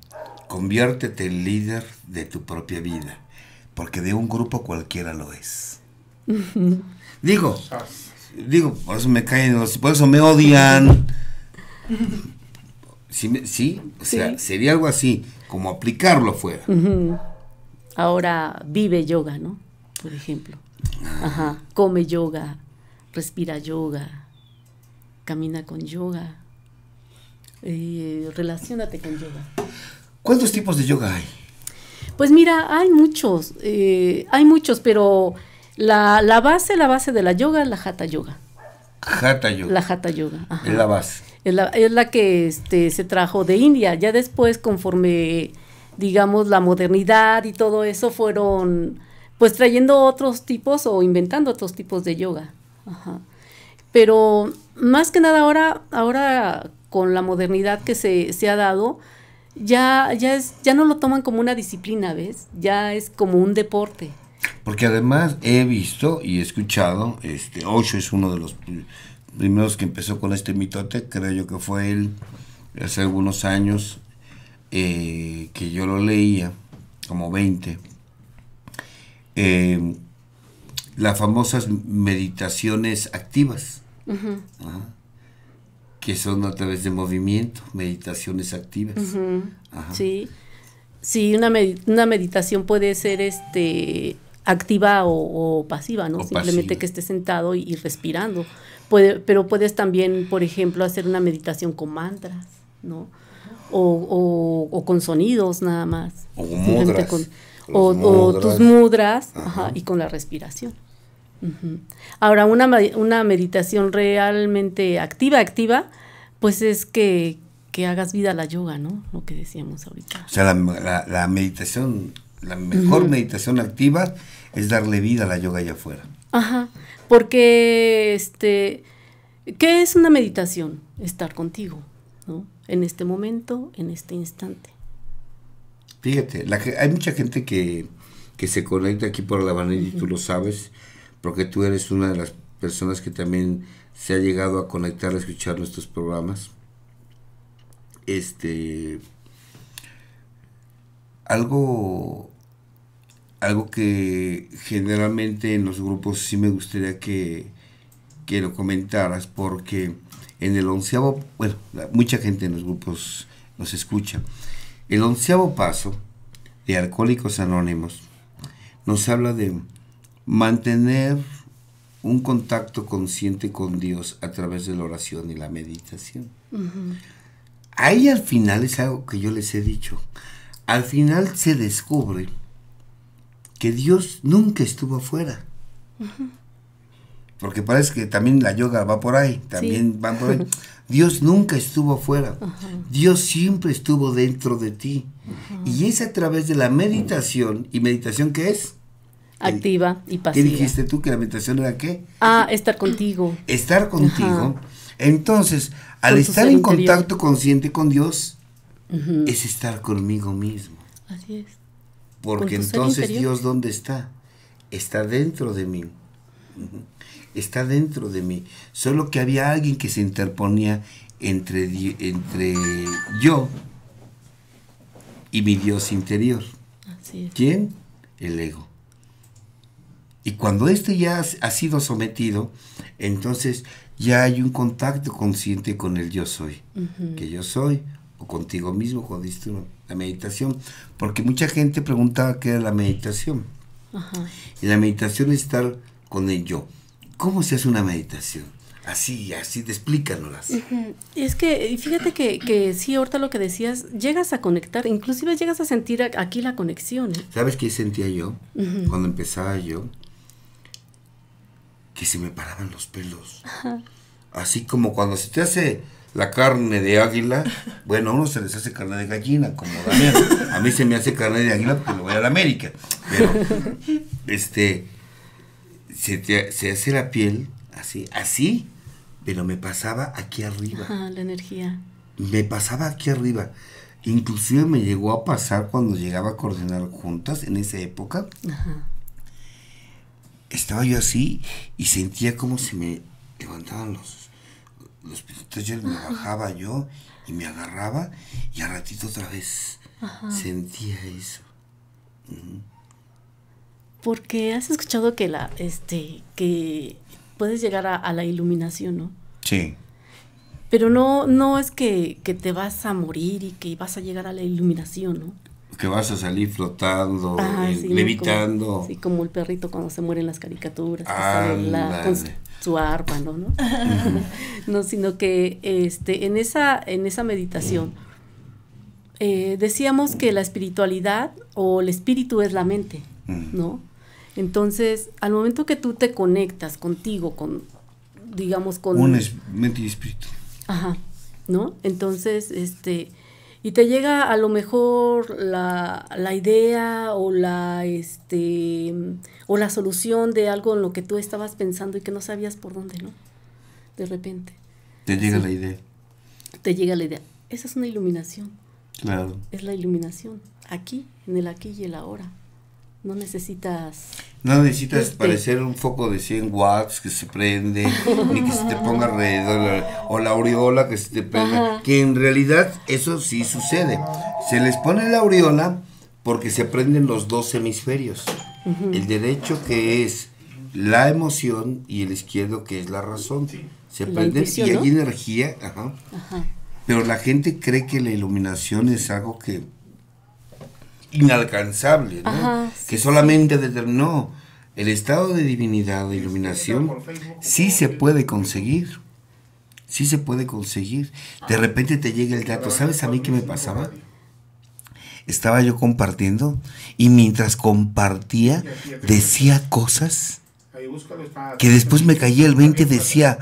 conviértete en líder de tu propia vida. Porque de un grupo cualquiera lo es. Digo, digo, por eso me caen los, por eso me odian. Sí, o sea, Sí. sería algo así, como aplicarlo fuera. Ujú. Ahora vive yoga, ¿no? Por ejemplo. Ajá. Come yoga, respira yoga, camina con yoga, eh, relaciónate con yoga. ¿Cuántos tipos de yoga hay? Pues mira, hay muchos, eh, hay muchos, pero la, la base, la base de la yoga es la hatha yoga. Hatha yoga. La hatha yoga. ajá. es la base. Es la, es la que este, se trajo de India. Ya después, conforme, digamos, la modernidad y todo eso, fueron pues trayendo otros tipos o inventando otros tipos de yoga. Ajá. Pero más que nada ahora, ahora con la modernidad que se, se ha dado, ya, ya, es, ya no lo toman como una disciplina, ¿ves? Ya es como un deporte. Porque además he visto y he escuchado, este, Osho es uno de los pri- primeros que empezó con este mitote, creo yo que fue él hace algunos años, eh, que yo lo leía, como 20, eh, las famosas meditaciones activas, ajá, que son a través de movimiento, meditaciones activas. Ajá. Sí, sí, una, una meditación puede ser este activa o, o pasiva, ¿no? O Simplemente pasiva. que estés sentado y, y respirando. Puede, pero puedes también, por ejemplo, hacer una meditación con mantras, ¿no? o, o, con sonidos nada más. O mudras. o, tus mudras y con la respiración. Ahora, una, una meditación realmente activa, activa, pues es que, que, hagas vida a la yoga, ¿no? Lo que decíamos ahorita. O sea, la, la, meditación, la mejor meditación activa es darle vida a la yoga allá afuera. Ajá, porque, este, ¿qué es una meditación? Estar contigo, ¿no? En este momento, en este instante. Fíjate, la, hay mucha gente que, que se conecta aquí por la manera y tú lo sabes, porque tú eres una de las personas que también se ha llegado a conectar a escuchar nuestros programas. Este algo algo que generalmente en los grupos sí me gustaría que, que lo comentaras porque en el onceavo, bueno, mucha gente en los grupos nos escucha. El onceavo paso de Alcohólicos Anónimos nos habla de mantener un contacto consciente con Dios a través de la oración y la meditación. Ahí al final es algo que yo les he dicho. Al final se descubre que Dios nunca estuvo afuera. Porque parece que también la yoga va por ahí, también va por ahí. Dios nunca estuvo afuera. Dios siempre estuvo dentro de ti. Y es a través de la meditación. ¿Y meditación qué es? Activa y pasiva. ¿Qué dijiste tú que la meditación era qué? Ah, estar contigo. Estar contigo. Entonces, al estar en contacto consciente con Dios, es estar conmigo mismo. Así es. Porque entonces Dios, ¿dónde está? Está dentro de mí. Está dentro de mí. Solo que había alguien que se interponía entre, entre yo y mi Dios interior. Así es. ¿Quién? El ego. Y cuando este ya ha sido sometido, entonces ya hay un contacto consciente con el yo soy. Que yo soy, o contigo mismo, cuando diste la meditación. Porque mucha gente preguntaba qué era la meditación. Y la meditación es estar con el yo. ¿Cómo se hace una meditación? Así, así, explícanoslas. Es que, fíjate que, que sí, ahorita lo que decías, llegas a conectar, inclusive llegas a sentir aquí la conexión. ¿eh? ¿Sabes qué sentía yo? Cuando empezaba yo, que se me paraban los pelos. Así como cuando se te hace la carne de águila, bueno, a uno se les hace carne de gallina, como Damián. A mí se me hace carne de águila porque me voy a la América. Pero, este, se, se hace la piel así, así, pero me pasaba aquí arriba. la energía. Me pasaba aquí arriba. Inclusive me llegó a pasar cuando llegaba a coordinar juntas en esa época. Ajá estaba yo así y sentía como se me levantaban los, los yo me bajaba yo y me agarraba y a ratito otra vez sentía eso. Porque has escuchado que la, este, que puedes llegar a, la iluminación, ¿no? Sí. Pero no, no es que, que, te vas a morir y que vas a llegar a la iluminación, ¿no? Que vas a salir flotando, eh, levitando. Como, sí, como el perrito cuando se muere en las caricaturas, con su, arma, ¿no? ¿no? sino que este, en, esa, en esa meditación eh, decíamos que la espiritualidad o el espíritu es la mente, ¿no? Entonces, al momento que tú te conectas contigo, con, digamos, con... Un mente y espíritu. Ajá, ¿no? Entonces, este y te llega a lo mejor la, la, idea o la este o la solución de algo en lo que tú estabas pensando y que no sabías por dónde, ¿no? De repente. Te llega la idea. Te llega la idea. Esa es una iluminación. Claro. Es la iluminación. Aquí, en el aquí y el ahora. No necesitas... No necesitas este parecer un foco de 100 watts que se prende, ni que se te ponga alrededor, o la aureola que se te prende, que en realidad eso sí sucede. Se les pone la aureola porque se prenden los dos hemisferios. El derecho que es la emoción y el izquierdo que es la razón. Se prenden y hay energía, pero la gente cree que la iluminación es algo que inalcanzable, ¿no? que solamente determinó el estado de divinidad, de iluminación, sí se puede conseguir. sí se puede conseguir. De repente te llega el dato. ¿Sabes a mí qué me pasaba? Estaba yo compartiendo y mientras compartía decía cosas que después me caía el 20 decía,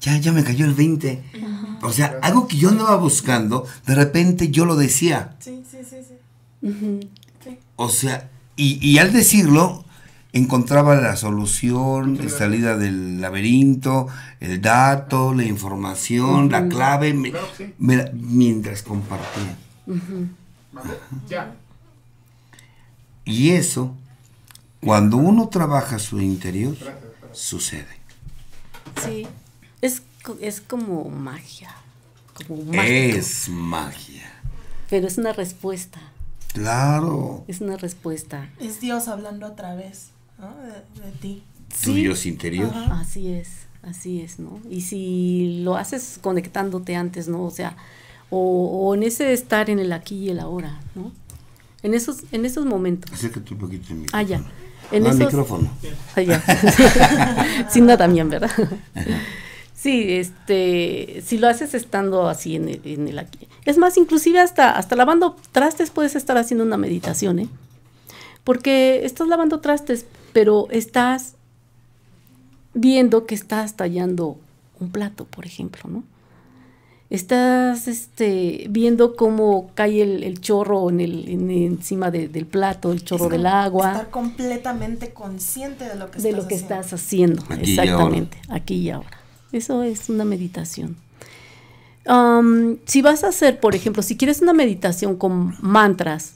ya, ya me cayó el 20. O sea, algo que yo andaba buscando, de repente yo lo decía. Sí, sí, sí, sí. O sea, y, y al decirlo, encontraba la solución, la salida del laberinto, el dato, la información, la clave, me- Claro que sí. me la- mientras compartía. Ya. Y eso, cuando uno trabaja su interior, sucede. Sí. Es, co- es como magia. Como mágico. Es magia. Pero es una respuesta. Claro. Es una respuesta. Es Dios hablando a través ¿no? de, de ti. Tu Dios interior. Así es, así es, ¿no? Y si lo haces conectándote antes, ¿no? O sea, o, o en ese estar en el aquí y el ahora, ¿no? En esos, en esos momentos. Acércate un poquito el Ah, ya. En No, esos- micrófono. Ah, ya. Sin nada también, ¿verdad? Sí, este, si lo haces estando así en el, en el aquí. Es más, inclusive hasta, hasta lavando trastes puedes estar haciendo una meditación, ¿eh? Porque estás lavando trastes, pero estás viendo que estás tallando un plato, por ejemplo, ¿no? Estás este, viendo cómo cae el, el chorro en el, en- encima de- del plato, el chorro Es del agua Estar completamente consciente de lo que de estás lo que haciendo. estás haciendo, Aquí y ahora. exactamente, aquí y ahora. Eso es una meditación. Am, si vas a hacer, por ejemplo, si quieres una meditación con mantras,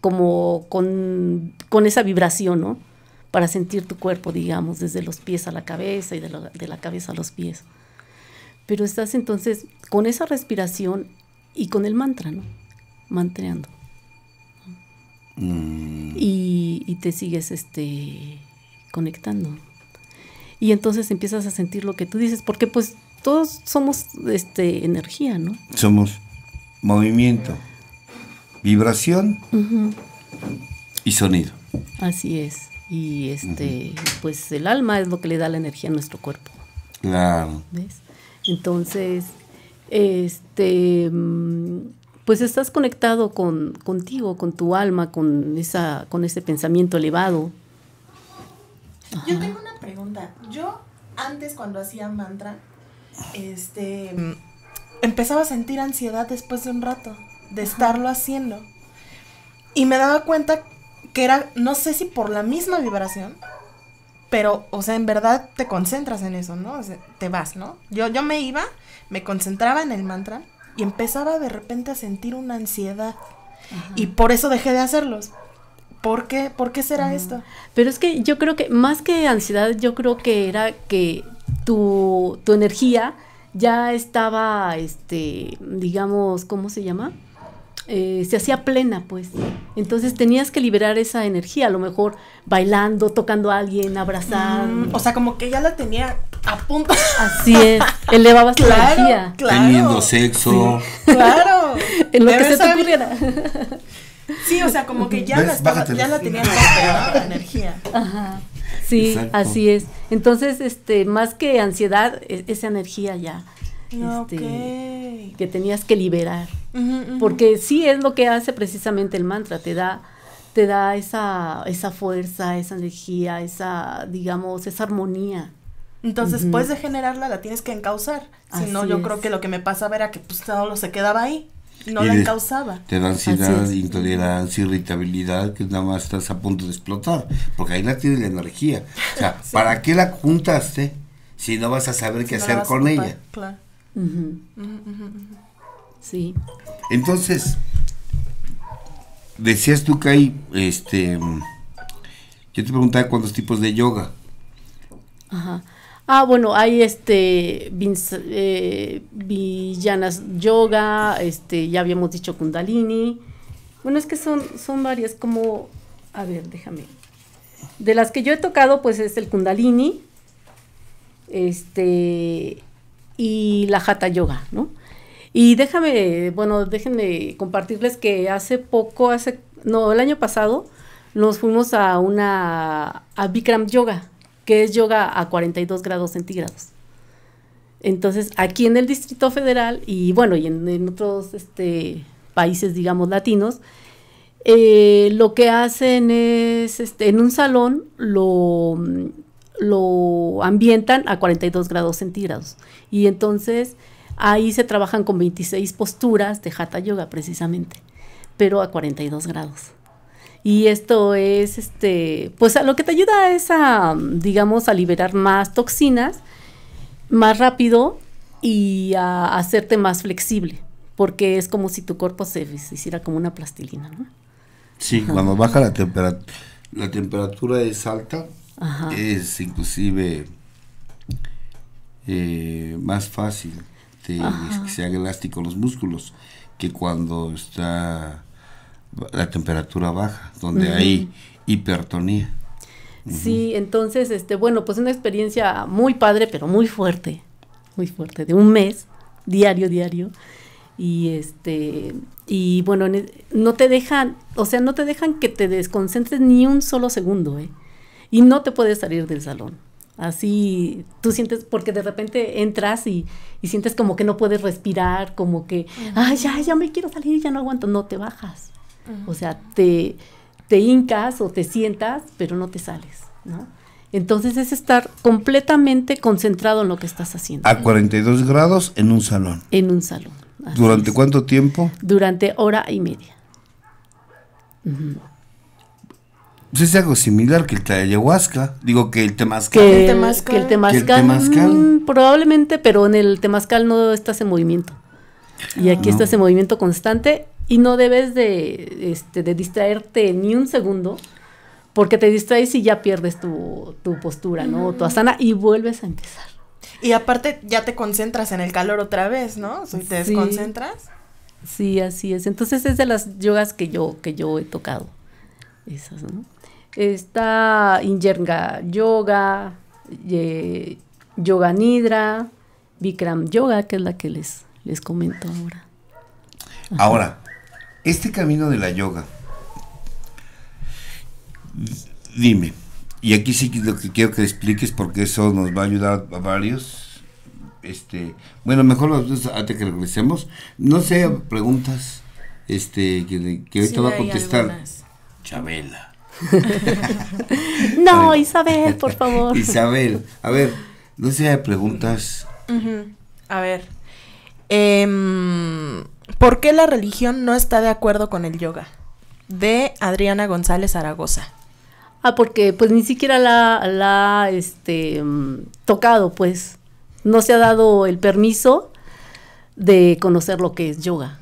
como con, con esa vibración, ¿no? Para sentir tu cuerpo, digamos, desde los pies a la cabeza y de, la- de la cabeza a los pies. Pero estás entonces con esa respiración y con el mantra, ¿no? Mantreando Mm, y, y te sigues este conectando. Y entonces empiezas a sentir lo que tú dices, porque pues todos somos este energía, ¿no? somos movimiento, vibración y sonido. Así es. Y este, pues el alma es lo que le da la energía a nuestro cuerpo, Claro. ¿ves? Entonces, este, mm, pues estás conectado con contigo, con tu alma, con esa, con ese pensamiento elevado. Yo tengo una. Yo antes cuando hacía mantra, este, empezaba a sentir ansiedad después de un rato de estarlo haciendo. Y me daba cuenta que era, no sé si por la misma vibración, pero, o sea, en verdad te concentras en eso, ¿no? O sea, te vas, ¿no? Yo, yo me iba, me concentraba en el mantra y empezaba de repente a sentir una ansiedad. Y por eso dejé de hacerlos. ¿Por qué? ¿Por qué será esto? Pero es que yo creo que más que ansiedad, yo creo que era que tu, tu energía ya estaba, este, digamos, ¿cómo se llama? Eh, se hacía plena, pues. Entonces tenías que liberar esa energía, a lo mejor bailando, tocando a alguien, abrazar. Mm, o sea, como que ya la tenía a punto. Así es, elevabas claro, energía. claro. Teniendo sexo. Claro. En lo que se te ocurriera. Sí, o sea, como que ya ¿Ves? la, estaba, ya la energía. Ajá. Sí, Exacto. así es. Entonces, este, más que ansiedad, e- esa energía ya este, ok. que tenías que liberar. Porque sí es lo que hace precisamente el mantra, te da, te da esa, esa fuerza, esa energía, esa, digamos, esa armonía. Entonces, después de generarla, la tienes que encauzar. Si no, yo es. creo que lo que me pasaba era que pues solo se quedaba ahí. No Y la encauzaba. Te da ansiedad, intolerancia, irritabilidad, que nada más estás a punto de explotar. Porque ahí la tienes la energía. O sea, ¿para qué la juntaste si no vas a saber qué No hacer con ocupar, ella? Claro. Sí. Entonces, decías tú que hay, este, yo te preguntaba cuántos tipos de yoga. Ajá. Ah, bueno, hay este vins- eh, villanas yoga, este, ya habíamos dicho kundalini. Bueno, es que son, son varias, como, a ver, déjame. De las que yo he tocado, pues es el kundalini, este, y la hatha yoga, ¿no? Y déjame, bueno, déjenme compartirles que hace poco, hace, no, el año pasado, nos fuimos a una, a Bikram Yoga, que es yoga a 42 grados centígrados. Entonces, aquí en el Distrito Federal y bueno, y en, otros este, países, digamos, latinos, eh, lo que hacen es, este, en un salón lo, lo ambientan a 42 grados centígrados. Y entonces ahí se trabajan con 26 posturas de Hatha Yoga precisamente, pero a 42 grados. Y esto es, este, pues a lo que te ayuda es a, digamos, a liberar más toxinas más rápido y a hacerte más flexible, porque es como si tu cuerpo se, hiciera como una plastilina, ¿no? Sí, cuando baja la temperatura, la temperatura es alta, es inclusive eh, más fácil que se haga elástico los músculos que cuando está la temperatura baja, donde hay hipertonía. Sí, entonces, este, bueno, pues una experiencia muy padre, pero muy fuerte, muy fuerte, de un mes, diario, diario. Y este, y bueno, e, no te dejan, o sea, no te dejan que te desconcentres ni un solo segundo, ¿eh? Y no te puedes salir del salón. Así tú sientes, porque de repente entras y, y sientes como que no puedes respirar, como que, ay, ya, ya me quiero salir, ya no aguanto, no te bajas. O sea, te, te hincas o te sientas, pero no te sales, ¿no? Entonces es estar completamente concentrado en lo que estás haciendo. A 42 grados en un salón. En un salón. ¿Durante cuánto tiempo? Durante hora y media. Pues es algo similar que el ayahuasca, digo que el temazcal. Que, el temazcal, que el temazcal, mm, probablemente, pero en el temazcal no estás en movimiento. Y aquí estás en movimiento constante y no debes de, este, de distraerte ni un segundo, porque te distraes y ya pierdes tu, postura, ¿no? Tu asana y vuelves a empezar. Y aparte ya te concentras en el calor otra vez, ¿no? Si te desconcentras. Sí, así es. Entonces es de las yogas que yo, que yo he tocado. Esas, ¿no? Está Injerga Yoga, Yoga Nidra, Bikram Yoga, que es la que les, les comento ahora. Ahora, este camino de la yoga, dime, y aquí sí lo que quiero que expliques porque eso nos va a ayudar a varios. Este, bueno, mejor antes que regresemos. No sé, preguntas este que, que ahorita va a contestar Chabela. no, Isabel, por favor. Isabel, a ver, no sé, preguntas. A ver. Eh, ¿Por qué la religión no está de acuerdo con el yoga? De Adriana González Zaragoza. Ah, porque pues ni siquiera la, la este, mm, tocado, pues no se ha dado el permiso de conocer lo que es yoga.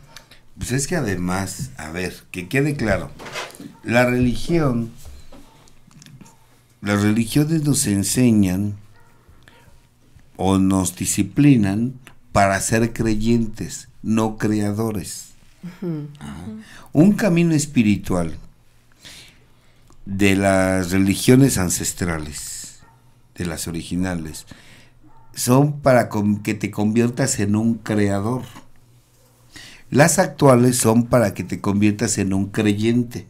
Pues es que además, a ver, que quede claro, la religión, las religiones nos enseñan o nos disciplinan para ser creyentes no creadores. Un camino espiritual de las religiones ancestrales, de las originales, son para que te conviertas en un creador. Las actuales son para que te conviertas en un creyente.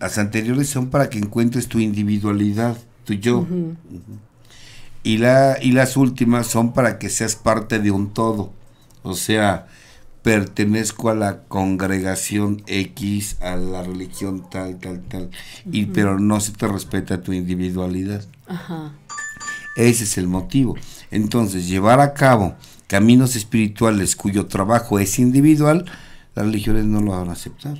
Las anteriores son para que encuentres tu individualidad, tu yo y, la, y las últimas son para que seas parte de un todo. O sea, pertenezco a la congregación X, a la religión tal, tal, tal, y, pero no se te respeta tu individualidad. Ese es el motivo. Entonces, llevar a cabo caminos espirituales cuyo trabajo es individual, las religiones no lo van a aceptar.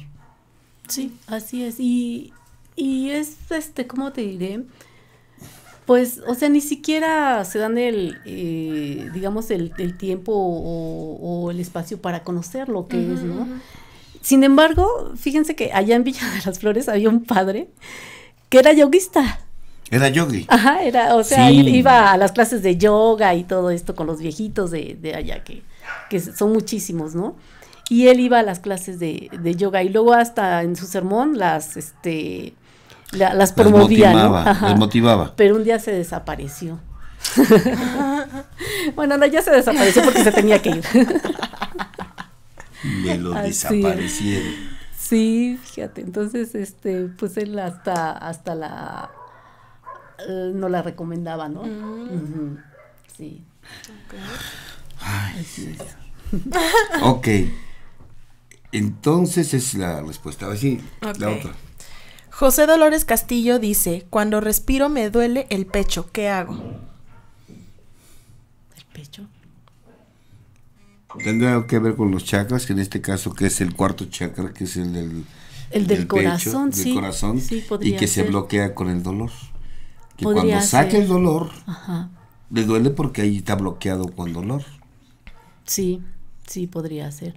Sí, así es. Y, y es, este, ¿cómo te diré? Pues, o sea, ni siquiera se dan el, eh, digamos, el, tiempo o, el espacio para conocer lo que es, ¿no? Sin embargo, fíjense que allá en Villa de las Flores había un padre que era yoguista. Era yogi. Ajá, era, o sea, iba a las clases de yoga y todo esto con los viejitos de, de allá, que, que son muchísimos, ¿no? Y él iba a las clases de, de yoga y luego hasta en su sermón las, este, las promovía, las motivaba, Pero un día se desapareció. bueno, no, ya se desapareció porque se tenía que ir. Me lo desaparecieron. Sí, fíjate, entonces, este, pues él hasta, hasta la, eh, no la recomendaba, ¿no? Mm. Sí. Ay, ok. Entonces es la respuesta. Así, la Ok. otra. José Dolores Castillo dice, cuando respiro me duele el pecho, ¿qué hago? El pecho. Tendrá que ver con los chakras, que en este caso que es el cuarto chakra, que es el del, El del pecho, corazón, del sí. corazón, Sí, y que se bloquea con el dolor. Que Podría cuando saque ser. el dolor, Ajá. le duele porque ahí está bloqueado con dolor. Sí, sí, podría ser.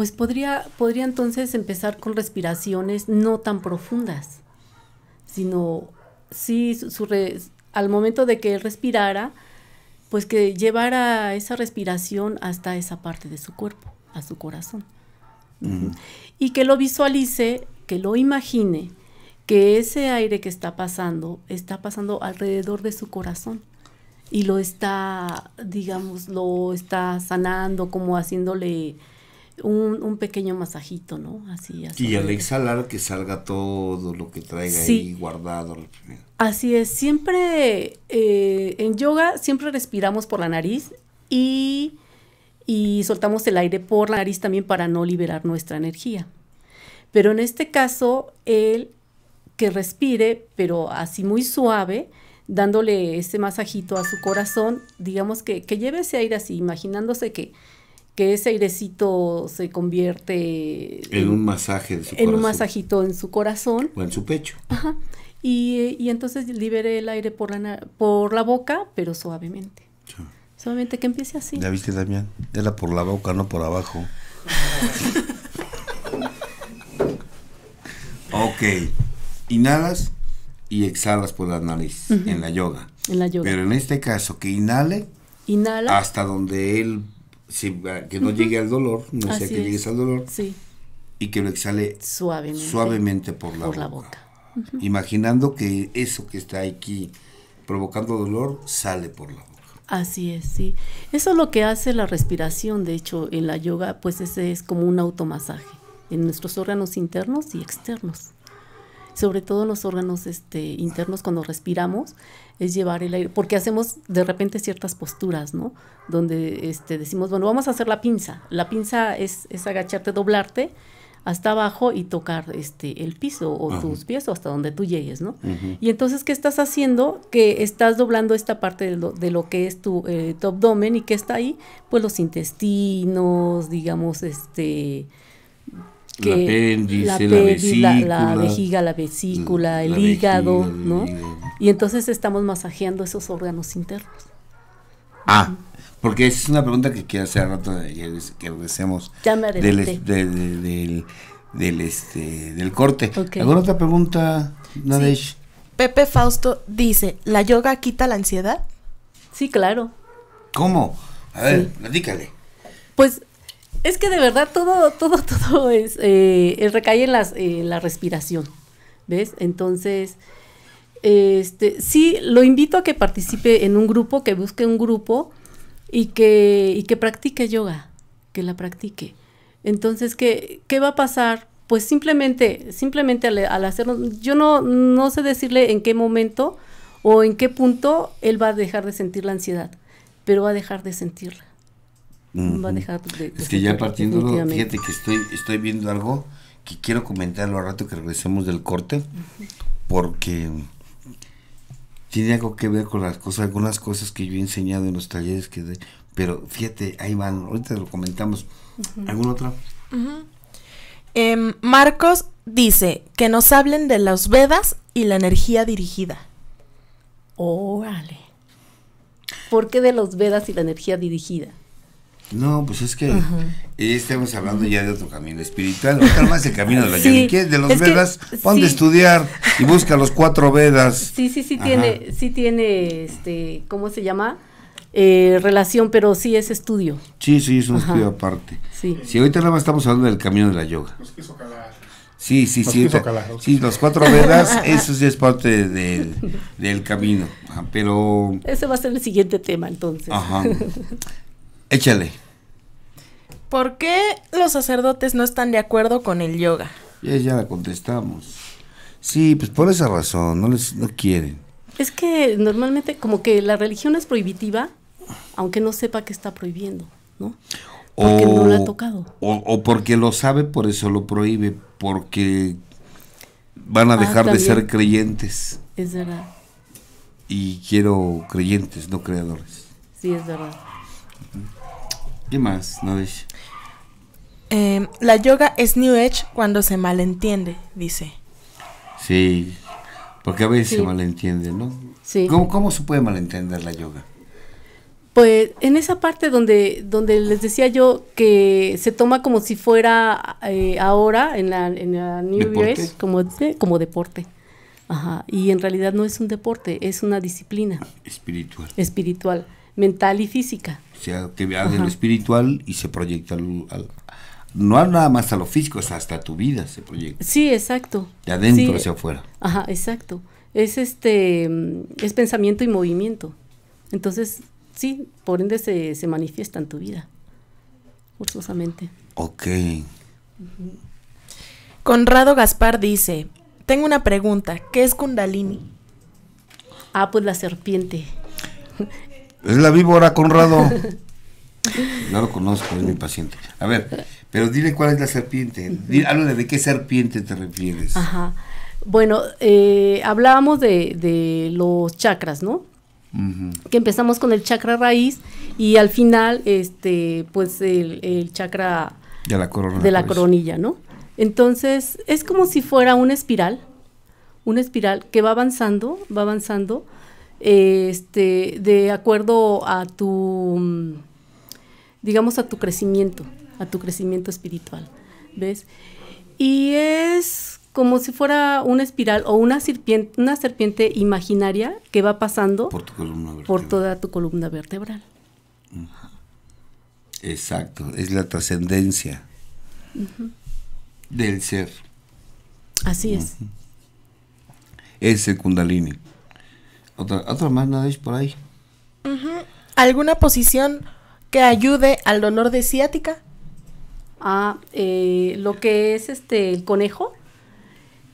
Pues podría, podría entonces empezar con respiraciones no tan profundas, sino sí, su, su re- al momento de que él respirara, pues que llevara esa respiración hasta esa parte de su cuerpo, a su corazón. Y que lo visualice, que lo imagine, que ese aire que está pasando está pasando alrededor de su corazón y lo está, digamos, lo está sanando, como haciéndole un, un pequeño masajito, ¿no? Así, así. Y al exhalar que salga todo lo que traiga Sí. ahí guardado. Así es, siempre eh, en yoga siempre respiramos por la nariz y, y soltamos el aire por la nariz también para no liberar nuestra energía. Pero en este caso, él que respire, pero así muy suave, dándole ese masajito a su corazón, digamos que, que lleve ese aire así, imaginándose que, que ese airecito se convierte En un masaje de su en un masajito en su corazón O en su pecho. Ajá. Y, y entonces libere el aire por la, por la boca, pero suavemente. Suavemente que empiece así. ¿Ya viste, Damián? Era por la boca, no por abajo. ok. Inhalas y exhalas por la nariz en la yoga. En la yoga. Pero en este caso, que inhale Inhala. hasta donde él, si- que no llegue al dolor, no sea Así que es. llegues al dolor, Sí, y que lo exhale suavemente. suavemente por la Por la boca. boca. Imaginando que eso que está aquí provocando dolor sale por la boca. Así es, sí. Eso es lo que hace la respiración, de hecho, en la yoga, pues ese es como un automasaje en nuestros órganos internos y externos. Sobre todo en los órganos este, internos cuando respiramos, es llevar el aire, porque hacemos de repente ciertas posturas, ¿no? Donde este, decimos, bueno, vamos a hacer la pinza. La pinza es, es agacharte, doblarte hasta abajo y tocar este, el piso o Ajá. tus pies o hasta donde tú llegues, ¿no? Y entonces, ¿qué estás haciendo? Que estás doblando esta parte de lo, de lo que es tu, eh, tu abdomen y que está ahí, pues los intestinos, digamos, este... El apéndice, la apéndice, la, la vesícula, vejiga, la vesícula, la el vejiga, hígado, el ¿no? hígado. Y entonces estamos masajeando esos órganos internos. Ah, porque esa es una pregunta que quiero hacer rato de- que que regresemos Ya me del, del, del, este, del corte. ¿Alguna otra pregunta, Nadesh? Pepe Fausto dice, ¿la yoga quita la ansiedad? Sí, claro. ¿Cómo? A ver, Sí. platícale. Pues es que de verdad todo, todo, todo es, eh, eh, recae en las, en la respiración, ¿ves? Entonces, este, sí, lo invito a que participe en un grupo, que busque un grupo y que, y que practique yoga, que la practique. Entonces, ¿qué, qué va a pasar? Pues simplemente, simplemente al, al hacerlo, yo no, no sé decirle en qué momento o en qué punto él va a dejar de sentir la ansiedad, pero va a dejar de sentirla. Va a dejar de, de Es que ya definitivamente. fíjate que estoy, estoy viendo algo que quiero comentarlo al rato que regresemos del corte, porque tiene algo que ver con las cosas, algunas cosas que yo he enseñado en los talleres que de- pero fíjate, ahí van, ahorita lo comentamos. ¿Alguna otra? Em, Marcos dice que nos hablen de los Vedas y la energía dirigida. Órale. ¿Por qué de los Vedas y la energía dirigida? No, pues es que estamos hablando ya de otro camino espiritual, ahorita más el camino de la Sí, yoga. ¿Quieres de los Vedas? Ponte a sí. estudiar y busca los cuatro Vedas. Sí, sí, sí Ajá. tiene, sí tiene, este, ¿cómo se llama? Eh, relación, pero sí es estudio. Sí, sí, es un Ajá. estudio aparte. Sí. Sí, ahorita nada más estamos hablando del camino de la yoga. Sí, sí, Los sí. quiso ahorita- calar, los sí, los cuatro Vedas, eso sí es parte del, del camino. Pero, Ese va a ser el siguiente tema, entonces. ajá. Échale. ¿Por qué los sacerdotes no están de acuerdo con el yoga? Ya, ya la contestamos. Sí, pues por esa razón, no les no quieren. Es que normalmente como que la religión es prohibitiva aunque no sepa que está prohibiendo, ¿no? Porque no lo ha tocado. O, o porque lo sabe, por eso lo prohíbe, porque van a Ah, dejar de ser creyentes. Es verdad, Y quiero creyentes, no creadores. sí, es verdad. ¿Qué más, Nadesh? Eh, la yoga es New Age cuando se malentiende, dice. Sí, porque a veces Sí. se malentiende, ¿no? Sí. ¿Cómo, ¿Cómo se puede malentender la yoga? Pues en esa parte donde, donde les decía yo que se toma como si fuera eh, ahora en la, en la New ¿Deporte? Age como, de- como deporte. Ajá. Y en realidad no es un deporte, es una disciplina Espiritual. espiritual, mental y física. O sea, que del Ajá. espiritual y se proyecta al, al- no nada más a lo físico, hasta tu vida se proyecta. Sí, exacto. De adentro Sí, hacia afuera. Ajá, exacto. Es este mm, es pensamiento y movimiento. Entonces, sí, por ende se, se manifiesta en tu vida. Forzosamente. Ok. Conrado Gaspar dice, tengo una pregunta, ¿qué es Kundalini? Ah, pues la serpiente. Es la víbora, Conrado. No lo conozco, es mi paciente. A ver, pero dile cuál es la serpiente. Dile, háblale de qué serpiente te refieres. Ajá. Bueno, eh, hablábamos de, de los chakras, ¿no? Que empezamos con el chakra raíz y al final, este, pues el, el chakra De la corona. de la pues. coronilla, ¿no? Entonces, es como si fuera una espiral, una espiral que va avanzando, va avanzando, este, de acuerdo a tu, digamos, a tu crecimiento, a tu crecimiento espiritual, ¿ves? Y es como si fuera una espiral o una serpiente, una serpiente imaginaria que va pasando Por tu columna por vertebral. toda tu columna vertebral. Exacto, es la trascendencia del ser. Así es. Es el Kundalini. Otra, otra más, Nadesh, por ahí. ¿Alguna posición que ayude al dolor de ciática? a eh, lo que es este el conejo.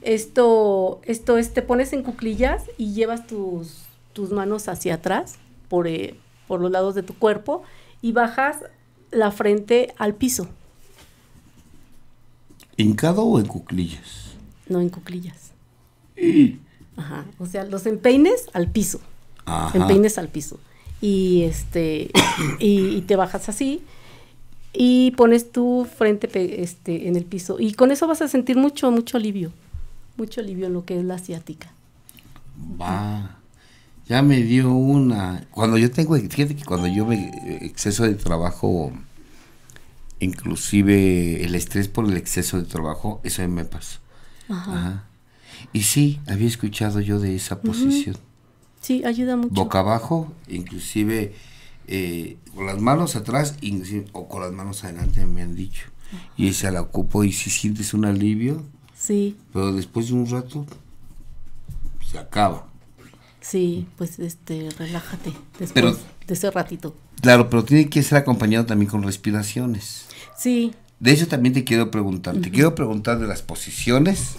Esto, esto es, te pones en cuclillas y llevas tus, tus manos hacia atrás por, eh, por los lados de tu cuerpo y bajas la frente al piso, ¿Hincado o en cuclillas? no en cuclillas. Ajá, o sea, los empeines al piso, Ajá. empeines al piso. Y este y, y te bajas así y pones tu frente este, en el piso y con eso vas a sentir mucho mucho alivio, mucho alivio en lo que es la ciática. Va. Ya me dio una. Cuando yo tengo, fíjate que cuando yo me exceso de trabajo, inclusive el estrés por el exceso de trabajo, eso me pasa. Ajá. Ajá. Y sí, había escuchado yo de esa posición. Sí, ayuda mucho. Boca abajo, inclusive eh, con las manos atrás o con las manos adelante me han dicho. Y esa la ocupo y si sientes un alivio, Sí, pero después de un rato se acaba. sí, pues este, relájate después Pero- de ese ratito. Claro, pero tiene que ser acompañado también con respiraciones. Sí, De eso también te quiero preguntar. Te quiero preguntar de las posiciones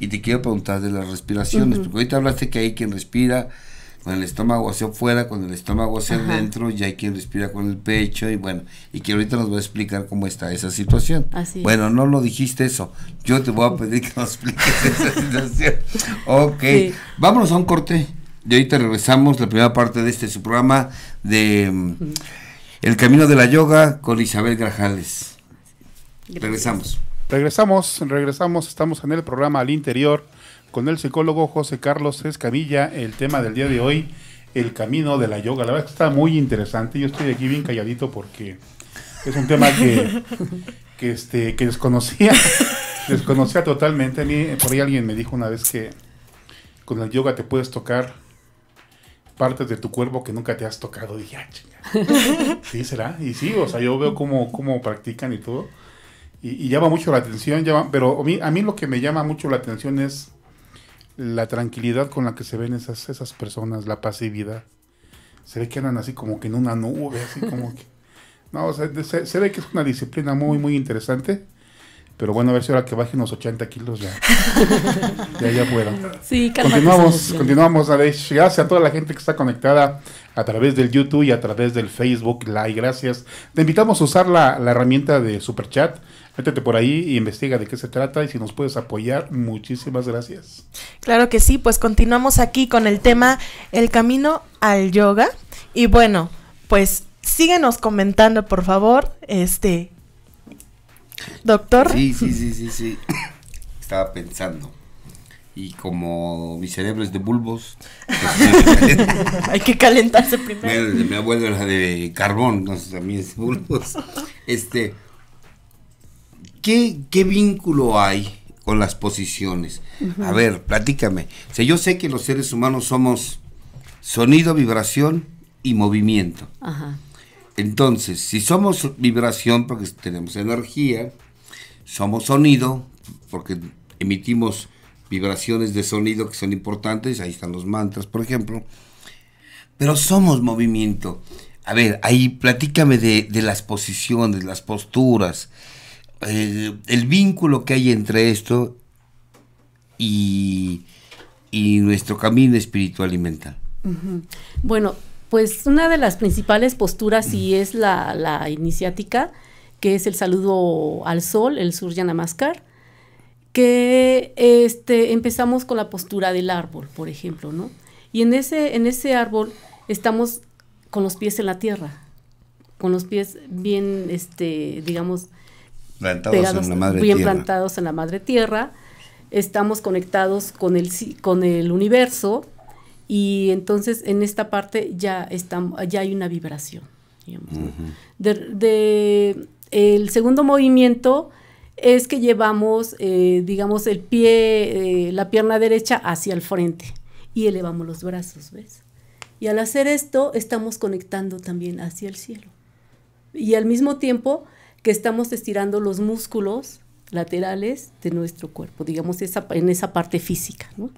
y te quiero preguntar de las respiraciones. Porque ahorita hablaste que hay quien respira con el estómago hacia afuera, con el estómago hacia adentro, y hay quien respira con el pecho, y bueno, y que ahorita nos va a explicar cómo está esa situación. Así. Bueno, no lo dijiste eso. Yo te voy a pedir que nos expliques esa situación. Ok, Sí. vámonos a un corte. Y ahorita regresamos la primera parte de este su programa de mm, El Camino de la Yoga con Isabel Grajales. gracias. Regresamos. Regresamos, regresamos, estamos en el programa Al Interior con el psicólogo José Carlos Escamilla. El tema del día de hoy, el camino de la yoga. La verdad es que está muy interesante. Yo estoy aquí bien calladito porque es un tema que, que, este, que desconocía, desconocía totalmente. A mí, por ahí alguien me dijo una vez que con el yoga te puedes tocar partes de tu cuerpo que nunca te has tocado. Dije, ah, chinga. Sí, será. Y sí, o sea, yo veo cómo, cómo practican y todo. Y, y llama mucho la atención, llama- pero a mí, a mí lo que me llama mucho la atención es la tranquilidad con la que se ven esas, esas personas, la pasividad. Se ve que andan así como que en una nube, así como que... No, o sea, se, se ve que es una disciplina muy, muy interesante. Pero bueno, a ver si ahora que bajen los 80 kilos ya, ya, ya puedo. Sí, Continuamos, continuamos. Alex. Gracias a toda la gente que está conectada a través del YouTube y a través del Facebook Live. Gracias. Te invitamos a usar la, la herramienta de Super Chat. Métete por ahí y investiga de qué se trata y si nos puedes apoyar, muchísimas gracias. Claro que sí, pues continuamos aquí con el tema El camino al yoga. Y bueno, pues síguenos comentando, por favor. Este, doctor. Sí, sí, sí, sí, sí. Estaba pensando. Y como mi cerebro es de bulbos, pues, Hay que calentarse primero. me, mi abuelo era de carbón, entonces también es de bulbos. Este, ¿qué, ¿qué vínculo hay con las posiciones? A ver, platícame. O sea, yo sé que los seres humanos somos sonido, vibración y movimiento. Ajá. Entonces, si somos vibración, porque tenemos energía, somos sonido, porque emitimos vibraciones de sonido que son importantes, ahí están los mantras, por ejemplo, pero somos movimiento. A ver, ahí platícame de, de las posiciones, las posturas, el vínculo que hay entre esto y, y nuestro camino espiritual y mental. Bueno, pues una de las principales posturas sí es la, la iniciática, que es el saludo al sol, el Surya Namaskar, que este, empezamos con la postura del árbol, por ejemplo, ¿no? Y en ese, en ese árbol estamos con los pies en la tierra, con los pies bien, este, digamos, Plantados pegados, en la madre bien tierra. plantados en la madre tierra, estamos conectados con el, con el universo y entonces en esta parte ya, estamos, ya hay una vibración. digamos, ¿no? de, de- el segundo movimiento es que llevamos, eh, digamos, el pie, eh, la pierna derecha hacia el frente y elevamos los brazos, ¿ves? Y al hacer esto estamos conectando también hacia el cielo. Y al mismo tiempo que estamos estirando los músculos laterales de nuestro cuerpo, digamos, esa, en esa parte física, ¿no?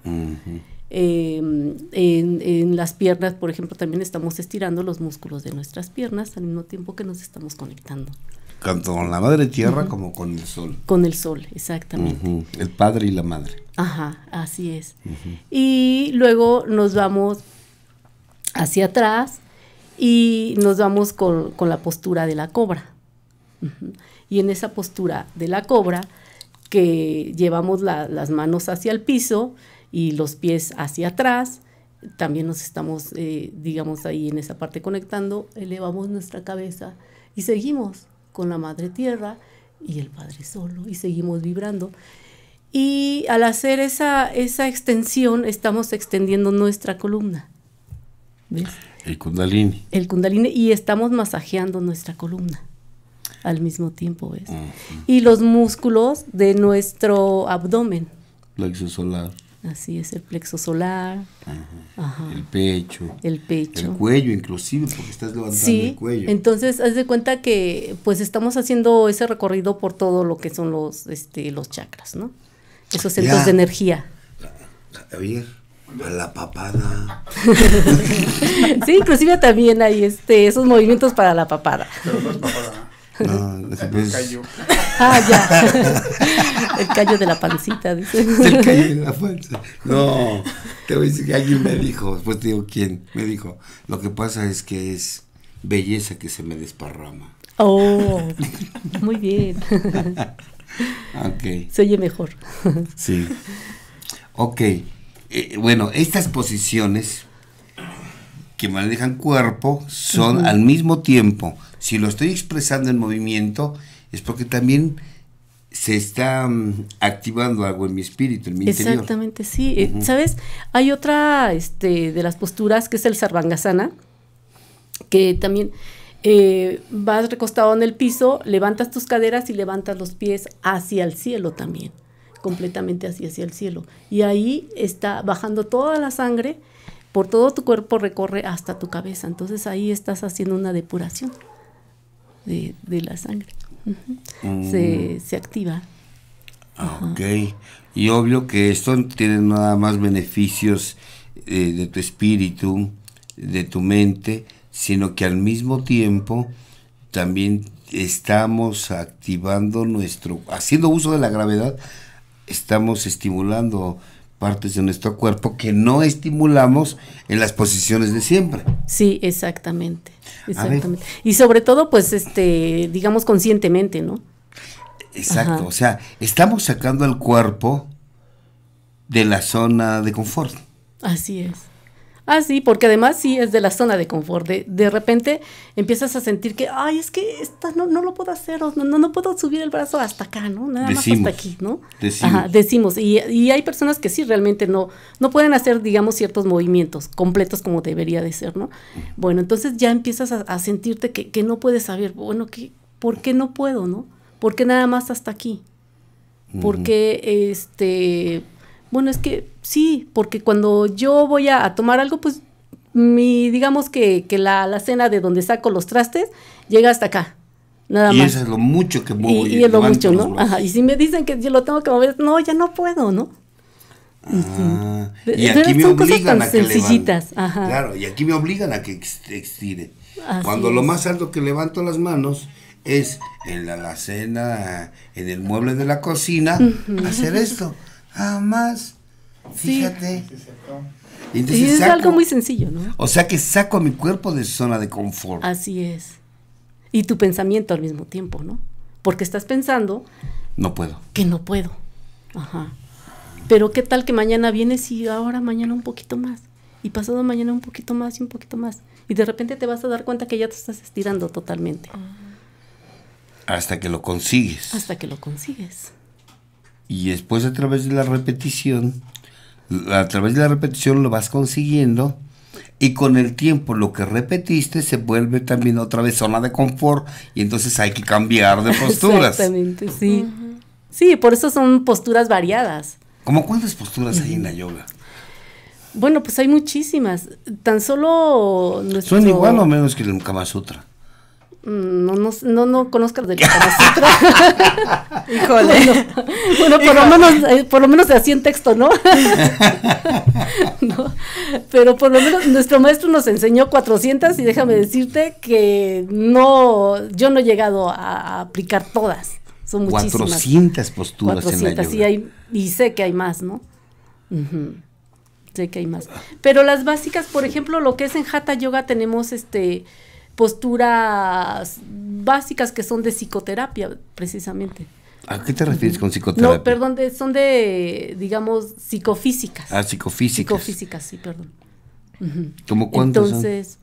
Eh, en, en las piernas, por ejemplo, también estamos estirando los músculos de nuestras piernas al mismo tiempo que nos estamos conectando Tanto con la madre tierra como con el sol. con el sol, exactamente. El padre y la madre. Ajá, así es. Y luego nos vamos hacia atrás y nos vamos con, con la postura de la cobra. Y en esa postura de la cobra, que llevamos la- las manos hacia el piso y los pies hacia atrás, también nos estamos, eh, digamos, ahí en esa parte conectando, elevamos nuestra cabeza y seguimos con la Madre Tierra y el Padre Solo y seguimos vibrando. Y al hacer esa, esa extensión, estamos extendiendo nuestra columna. ¿Ves? El kundalini. El kundalini y estamos masajeando nuestra columna al mismo tiempo, ¿ves? Y los músculos de nuestro abdomen. Plexo solar. Así es, el plexo solar, ajá, El pecho. el pecho. El cuello, inclusive, porque estás levantando Sí, el cuello. entonces haz de cuenta que pues estamos haciendo ese recorrido por todo lo que son los, este, los chakras, ¿no? Esos centros Ya. de energía. A ver, a la papada. Sí, inclusive también hay este, esos movimientos para la papada. Pero no es papada. No, ese pues, Cayó. Ah, ya. El callo de la pancita, dice. el callo en la panza. No, te voy a decir que alguien me dijo, después te digo quién, me dijo, lo que pasa es que es belleza que se me desparrama. Oh, muy bien. Ok, Se oye mejor. sí. Ok, eh, bueno, estas posiciones que manejan cuerpo son al mismo tiempo, si lo estoy expresando en movimiento, es porque también se está mm, activando algo en mi espíritu, en mi interior. Exactamente, sí. Eh, ¿Sabes? Hay otra este, de las posturas que es el sarvangasana, que también eh, vas recostado en el piso, levantas tus caderas y levantas los pies hacia el cielo también, completamente así hacia el cielo. Y ahí está bajando toda la sangre, por todo tu cuerpo recorre hasta tu cabeza. Entonces ahí estás haciendo una depuración de, de la sangre. Ujú. se, se activa. Ah, Ok. Y obvio que esto tiene nada más beneficios eh, de tu espíritu, de tu mente, sino que al mismo tiempo también estamos activando nuestro, haciendo uso de la gravedad, estamos estimulando partes de nuestro cuerpo que no estimulamos en las posiciones de siempre. Sí, exactamente. Exactamente. Y sobre todo, pues, este, digamos conscientemente, ¿no? Exacto. O sea, estamos sacando el cuerpo de la zona de confort. Así es. Ah, sí, porque además sí es de la zona de confort. De, de repente empiezas a sentir que, ay, es que esta no, no lo puedo hacer, no, no, no puedo subir el brazo hasta acá, ¿no? Nada más hasta aquí, ¿no? Decimos. Ajá, decimos. Y, y hay personas que sí realmente no, no pueden hacer, digamos, ciertos movimientos completos como debería de ser, ¿no? Bueno, entonces ya empiezas a, a sentirte que, que, no puedes saber, bueno, ¿qué, ¿por qué no puedo, no? ¿Por qué nada más hasta aquí? ¿Por qué, este, bueno, es que sí, porque cuando yo voy a, a tomar algo, pues mi, digamos que, que la, la, cena de donde saco los trastes llega hasta acá. Nada y más. eso es lo mucho que muevo. Y, y es lo mucho, ¿no? Ajá. Y si me dicen que yo lo tengo que mover, no, ya no puedo, ¿no? Ah, y aquí me obligan a que sencillitas. Ajá. Claro, y aquí me obligan a que estire. Así Cuando es. lo más alto que levanto las manos es en la alacena, en el mueble de la cocina, hacer esto. Nada más. Fíjate. Y es saco, algo muy sencillo, ¿no? O sea que saco a mi cuerpo de zona de confort. Así es. Y tu pensamiento al mismo tiempo, ¿no? Porque estás pensando. No puedo. Que no puedo. Ajá. Pero qué tal que mañana vienes y ahora mañana un poquito más. Y pasado mañana un poquito más y un poquito más. Y de repente te vas a dar cuenta que ya te estás estirando totalmente. Hasta que lo consigues. Hasta que lo consigues. Y después a través de la repetición, a través de la repetición lo vas consiguiendo y con el tiempo lo que repetiste se vuelve también otra vez zona de confort y entonces hay que cambiar de posturas. Exactamente, sí. Uh -huh. Sí, por eso son posturas variadas. ¿Cómo cuántas posturas uh -huh. hay en la yoga? Bueno, pues hay muchísimas. Tan solo nuestro... ¿Son igual o menos que el Kama Sutra? No, no, no, no conozco el del Kama Sutra. Híjole. Bueno, bueno por, Lo menos, eh, por lo menos así en texto, ¿no? ¿no? Pero por lo menos nuestro maestro nos enseñó 400 y déjame decirte que no, yo no he llegado a, a aplicar todas. Son muchísimas. 400 posturas 400, en la yoga. Hay, y sé que hay más, ¿no? Uh -huh. Sé que hay más. Pero las básicas, por ejemplo, lo que es en Hatha Yoga tenemos este posturas básicas que son de psicoterapia, precisamente. ¿A qué te refieres con psicoterapia? No, perdón, de, son de, digamos, psicofísicas. Ah, psicofísicas. Psicofísicas, sí, perdón. Uh -huh. ¿Cómo cuántas Entonces, son?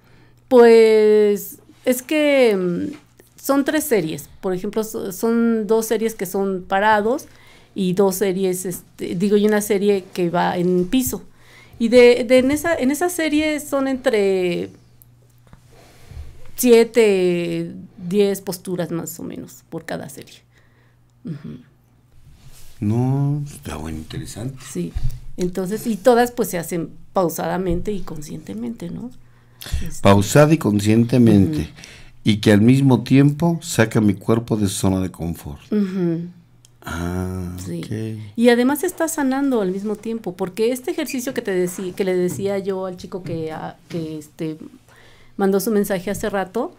pues, es que mm, son tres series. Por ejemplo, son dos series que son parados y dos series, este, digo, y una serie que va en piso. Y de, de en, esa, en esa serie son entre siete, diez posturas más o menos por cada serie. Uh -huh. No, está bueno, interesante. Sí, entonces, y todas pues se hacen pausadamente y conscientemente, ¿no? Este. Pausada y conscientemente. Uh -huh. Y que al mismo tiempo saca mi cuerpo de zona de confort. Uh -huh. Ah, sí. Okay. Y además está sanando al mismo tiempo, porque este ejercicio que te decía, que le decía yo al chico que, a, que este mandó su mensaje hace rato,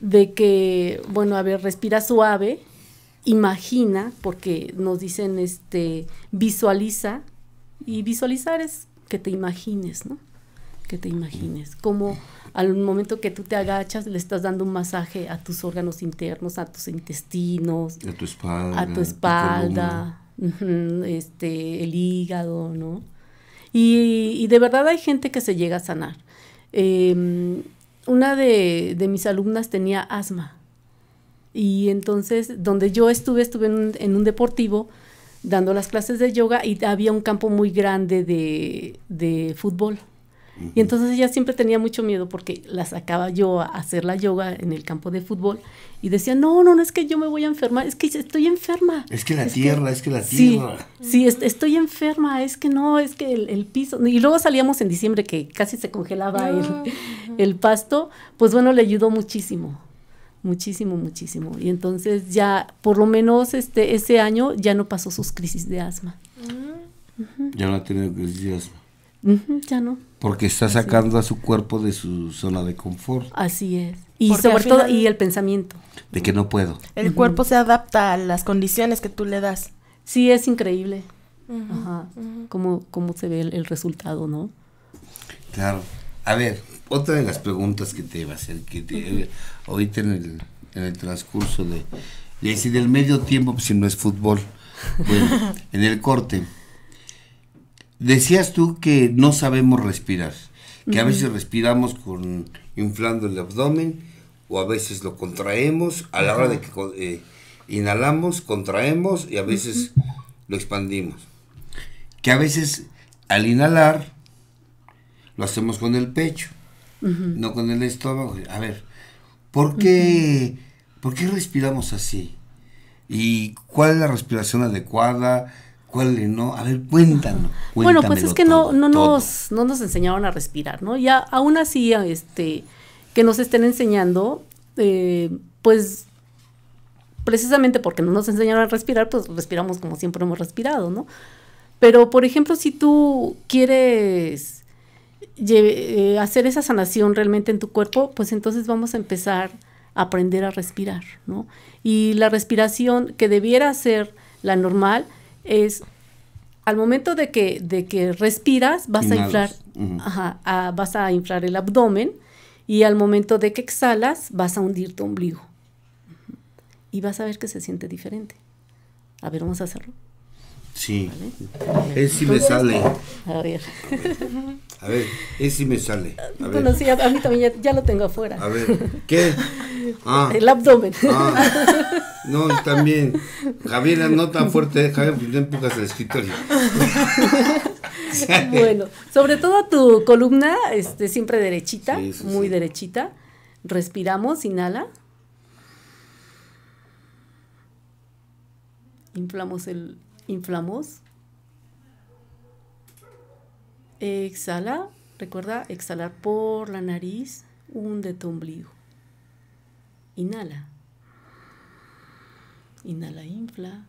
de que, bueno, a ver, respira suave, imagina, porque nos dicen, este, visualiza, y visualizar es que te imagines, ¿no? Que te imagines, como al momento que tú te agachas le estás dando un masaje a tus órganos internos, a tus intestinos, a tu espalda, a tu espalda, este, el hígado, ¿no? Y, y, de verdad hay gente que se llega a sanar. Eh, una de, de, mis alumnas tenía asma y entonces donde yo estuve, estuve en un, en un, deportivo dando las clases de yoga y había un campo muy grande de, de fútbol. Uh -huh. Y entonces ella siempre tenía mucho miedo porque la sacaba yo a hacer la yoga en el campo de fútbol y decía, no, no, no es que yo me voy a enfermar, es que estoy enferma. Es que la es tierra, que, es que la tierra. Sí, sí est estoy enferma, es que no, es que el, el, piso. Y luego salíamos en diciembre que casi se congelaba el, el pasto, pues bueno, le ayudó muchísimo muchísimo, muchísimo. Y entonces ya, por lo menos este ese año, ya no pasó sus crisis de asma. -huh. Ya no ha tenido crisis de asma. Uh -huh, ya no. Porque está sacando a su cuerpo de su zona de confort. Así es. Y Porque sobre todo, y el pensamiento. De que no puedo. El cuerpo se adapta a las condiciones que tú le das. Sí, es increíble. Ujú, Ajá. Cómo, cómo se ve el, el resultado, ¿no? Claro. A ver, otra de las preguntas que te iba a hacer, que te, ahorita en el, en el transcurso de, de decir del medio tiempo, pues si no es fútbol, bueno, en el corte, decías tú que no sabemos respirar, que a veces respiramos con inflando el abdomen o a veces lo contraemos, a la hora de que eh, inhalamos, contraemos y a veces lo expandimos. Que a veces al inhalar lo hacemos con el pecho, no con el estómago. A ver, ¿por qué, ¿por qué respiramos así? ¿Y cuál es la respiración adecuada? ¿Cuál no? A ver, cuéntanos. Bueno, pues es que no, todo, no, nos, no nos enseñaron a respirar, ¿no? Ya aún así, este, que nos estén enseñando, eh, pues precisamente porque no nos enseñaron a respirar, pues respiramos como siempre hemos respirado, ¿no? Pero, por ejemplo, si tú quieres eh, hacer esa sanación realmente en tu cuerpo, pues entonces vamos a empezar a aprender a respirar, ¿no? Y la respiración que debiera ser la normal es al momento de que, de que respiras, vas a inflar, ajá, vas a inflar el abdomen y al momento de que exhalas, vas a hundir tu ombligo. Y vas a ver que se siente diferente. A ver, vamos a hacerlo. Sí, ¿vale? ese sí me sale. A ver. A ver, ese sí me sale. A Bueno, ver, sí, a, mí también ya, ya lo tengo afuera. a ver, ¿qué? Ah, El abdomen. ah, no, también. Javier, no tan fuerte, eh, Javier, no empujas el escritorio. bueno, sobre todo tu columna, este, siempre derechita, sí, muy sí. derechita. Respiramos, inhala. Inflamos el, inflamos. Exhala, recuerda exhalar por la nariz, hunde tu ombligo. Inhala. Inhala, infla.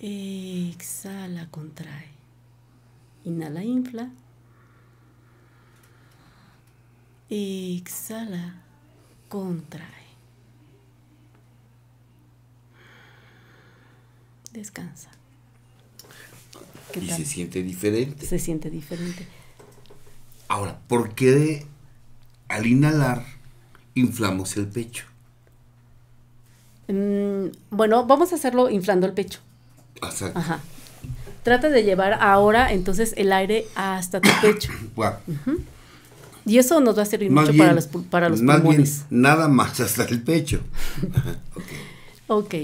Exhala, contrae. Inhala, infla. Exhala, contrae. Descansa. ¿Qué Y tal? se siente diferente. Se siente diferente. Ahora, ¿por qué al inhalar inflamos el pecho? Mm, bueno, vamos a hacerlo inflando el pecho. Ajá. Trata de llevar ahora entonces el aire hasta tu pecho. guau, Y eso nos va a servir más mucho para bien- los, para los más bien, pulmones. nada más hasta el pecho. Ok. Ok.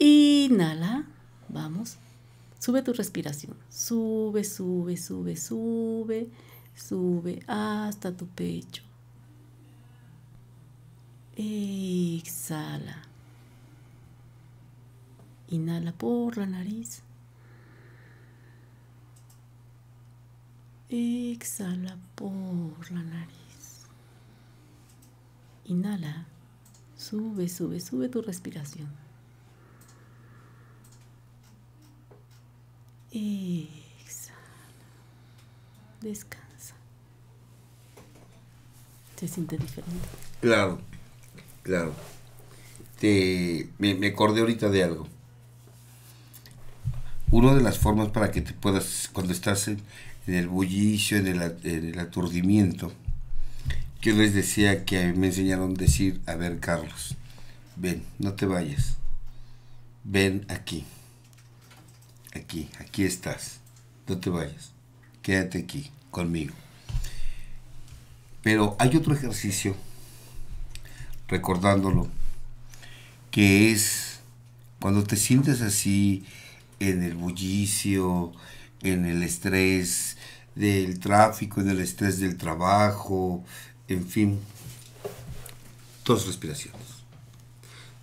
Inhala. Vamos. Sube tu respiración. Sube, sube, sube, sube. Sube hasta tu pecho. Exhala. Inhala por la nariz. Exhala por la nariz. Inhala. Sube, sube, sube tu respiración. Exhala. Descansa. Se siente diferente. Claro, claro. Te, me, me acordé ahorita de algo. Una de las formas para que te puedas, cuando estás en, el bullicio, en el, en el aturdimiento, yo les decía que me enseñaron a decir, a ver Carlos, ven, no te vayas, ven aquí, aquí, aquí estás, no te vayas, quédate aquí conmigo. Pero hay otro ejercicio, recordándolo, que es cuando te sientes así en el bullicio, en el estrés del tráfico, en el estrés del trabajo, en fin, dos respiraciones.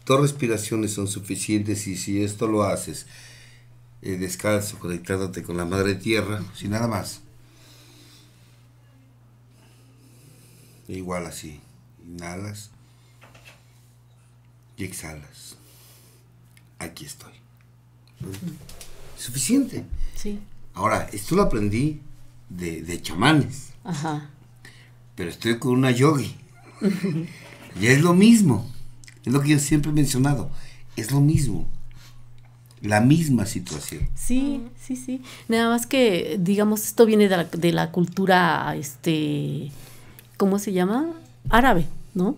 Dos respiraciones son suficientes y si esto lo haces eh, descalzo, conectándote con la madre tierra, sin nada más. Igual así, inhalas y exhalas. Aquí estoy. Suficiente. Sí. Ahora, esto lo aprendí de, de chamanes, Ajá. pero estoy con una yogi. y es lo mismo. Es lo que yo siempre he mencionado. Es lo mismo. La misma situación. Sí, sí, sí. Nada más que, digamos, esto viene de la, de la cultura, este, ¿cómo se llama? Árabe, ¿no?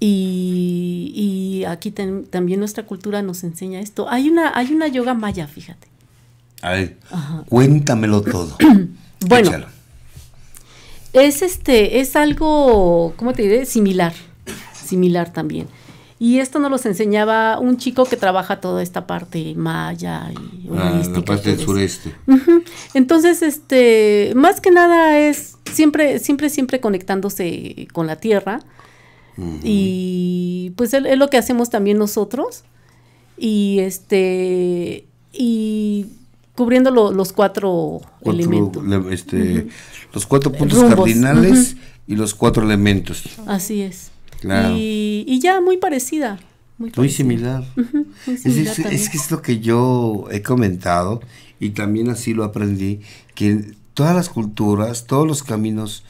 Y, y aquí ten- también nuestra cultura nos enseña esto. Hay una, hay una yoga maya, fíjate. A ver, cuéntamelo todo. Bueno, Échalo. es este, es algo, ¿cómo te diré? Similar, similar también. Y esto nos los enseñaba un chico que trabaja toda esta parte maya y Ah, la parte del sureste. Entonces, este, más que nada es siempre, siempre, siempre conectándose con la tierra. Y pues es, es lo que hacemos también nosotros. Y este, y cubriendo lo- los cuatro, Cuatro elementos. le- este, Los cuatro puntos Rumbos, cardinales y los cuatro elementos. Así es. Claro. Y, y ya muy parecida. Muy, similar. Muy Es, similar es- también. es que es lo que yo he comentado y también así lo aprendí, que todas las culturas, todos los caminos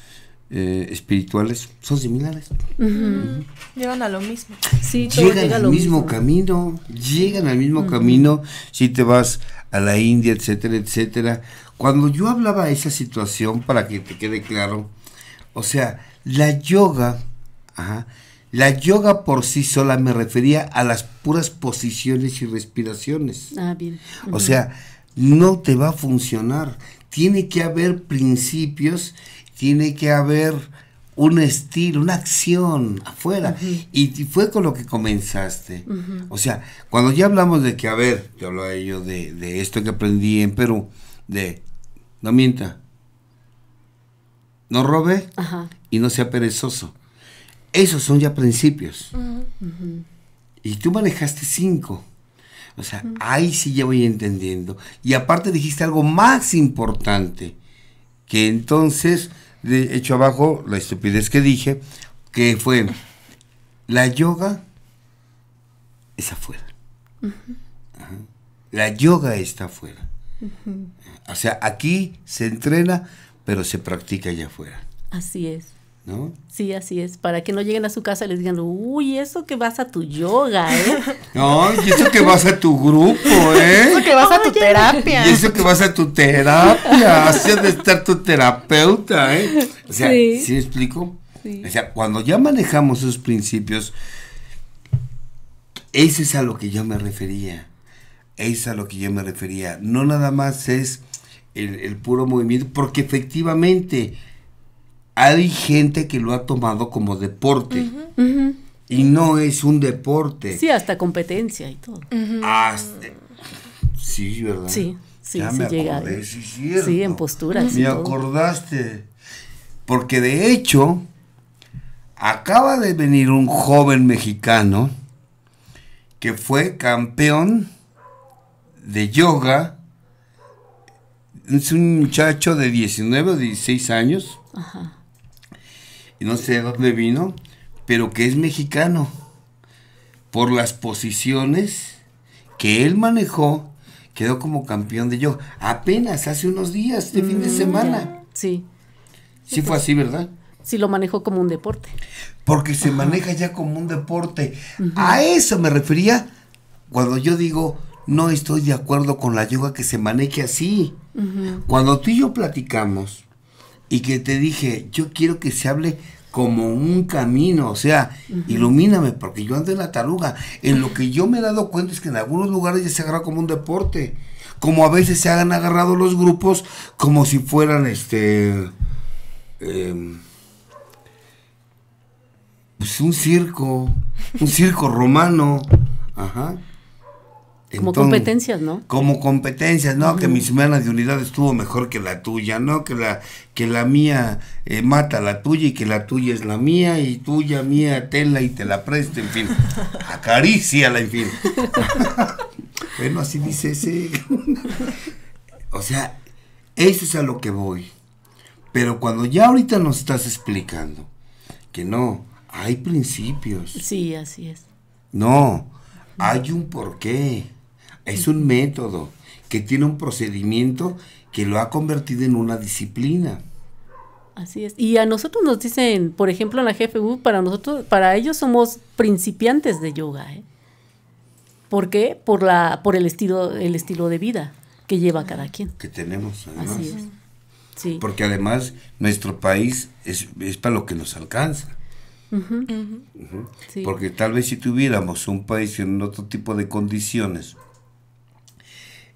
eh, espirituales son similares. Ujú. Llevan a lo mismo. Sí, Llegan llega al lo mismo, camino, llegan al mismo camino si te vas a la India, etcétera, etcétera. Cuando yo hablaba de esa situación, para que te quede claro, o sea, la yoga, ajá, la yoga por sí sola me refería a las puras posiciones y respiraciones. Ah, bien. O sea, no te va a funcionar. Tiene que haber principios, tiene que haber un estilo, una acción afuera. y, y fue con lo que comenzaste. O sea, cuando ya hablamos de que, a ver, yo hablaba yo de, de esto que aprendí en Perú, de no mienta, no robe Ajá. y no sea perezoso. Esos son ya principios. Y tú manejaste cinco. O sea, ahí sí ya voy entendiendo. Y aparte dijiste algo más importante, que entonces, de hecho abajo, la estupidez que dije, que fue, la yoga es afuera. Ajá. La yoga está afuera. O sea, aquí se entrena, pero se practica allá afuera. Así es. ¿No? Sí, así es. Para que no lleguen a su casa y les digan, uy, eso que vas a tu yoga, ¿eh? No, y eso que vas a tu grupo, ¿eh? Eso que vas a tu terapia. Y eso que vas a tu terapia, así de estar tu terapeuta, ¿eh? O sea, ¿sí, Sí. me explico? Sí. O sea, cuando ya manejamos esos principios, ese es a lo que yo me refería. Es a lo que yo me refería. No nada más es el, el puro movimiento, porque efectivamente hay gente que lo ha tomado como deporte. Y no es un deporte. Sí, hasta competencia y todo. Hasta- Sí, ¿verdad? Sí, sí, Ya sí me llega. acordé, sí, cierto. Sí, en posturas. y Me todo. acordaste. Porque de hecho, acaba de venir un joven mexicano que fue campeón de yoga. Es un muchacho de 19 o 16 años. Ajá. Y no sé de dónde vino, pero que es mexicano. Por las posiciones que él manejó, quedó como campeón de yoga. Apenas hace unos días, este fin de semana. Sí, Sí fue así, ¿verdad? sí lo manejó como un deporte. Porque se maneja ya como un deporte. A eso me refería cuando yo digo, no estoy de acuerdo con la yoga que se maneje así. Cuando tú y yo platicamos y que te dije, yo quiero que se hable como un camino, o sea, ilumíname, porque yo ando en la taruga. En lo que yo me he dado cuenta es que en algunos lugares ya se agarra como un deporte. Como a veces se han agarrado los grupos como si fueran este. em, pues un circo, un circo romano. Ajá. Como Entonces, competencias, ¿no? como competencias, no, que mi semana de unidad estuvo mejor que la tuya, no, que la, que la mía eh, mata a la tuya y que la tuya es la mía y tuya, mía, tela y te la presta, en fin, acaríciala, en fin. bueno, así dice ese. o sea, eso es a lo que voy. Pero cuando ya ahorita nos estás explicando que no, hay principios. Sí, así es. No, hay un porqué. Es un método que tiene un procedimiento que lo ha convertido en una disciplina. Así es. Y a nosotros nos dicen, por ejemplo, en la GFU, para nosotros, para ellos somos principiantes de yoga. ¿eh? ¿Por qué? Por la, por el estilo, el estilo de vida que lleva cada quien. Que tenemos, además. Así es. Sí. Porque además nuestro país es, es para lo que nos alcanza. Sí. Porque tal vez si tuviéramos un país en otro tipo de condiciones,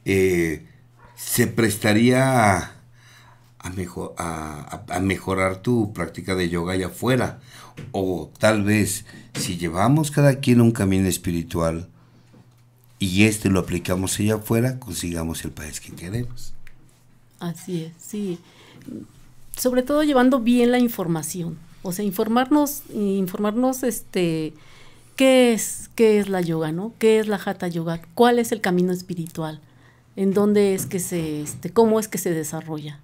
eh, se prestaría a, a mejo- a- a- a mejorar tu práctica de yoga allá afuera. O tal vez si llevamos cada quien un camino espiritual y este lo aplicamos allá afuera, consigamos el país que queremos. Así es, sí. Sobre todo llevando bien la información. O sea, informarnos, informarnos este qué es, qué es la yoga, ¿no? ¿Qué es la hatha yoga? ¿Cuál es el camino espiritual? ¿En dónde es que se, este, cómo es que se desarrolla?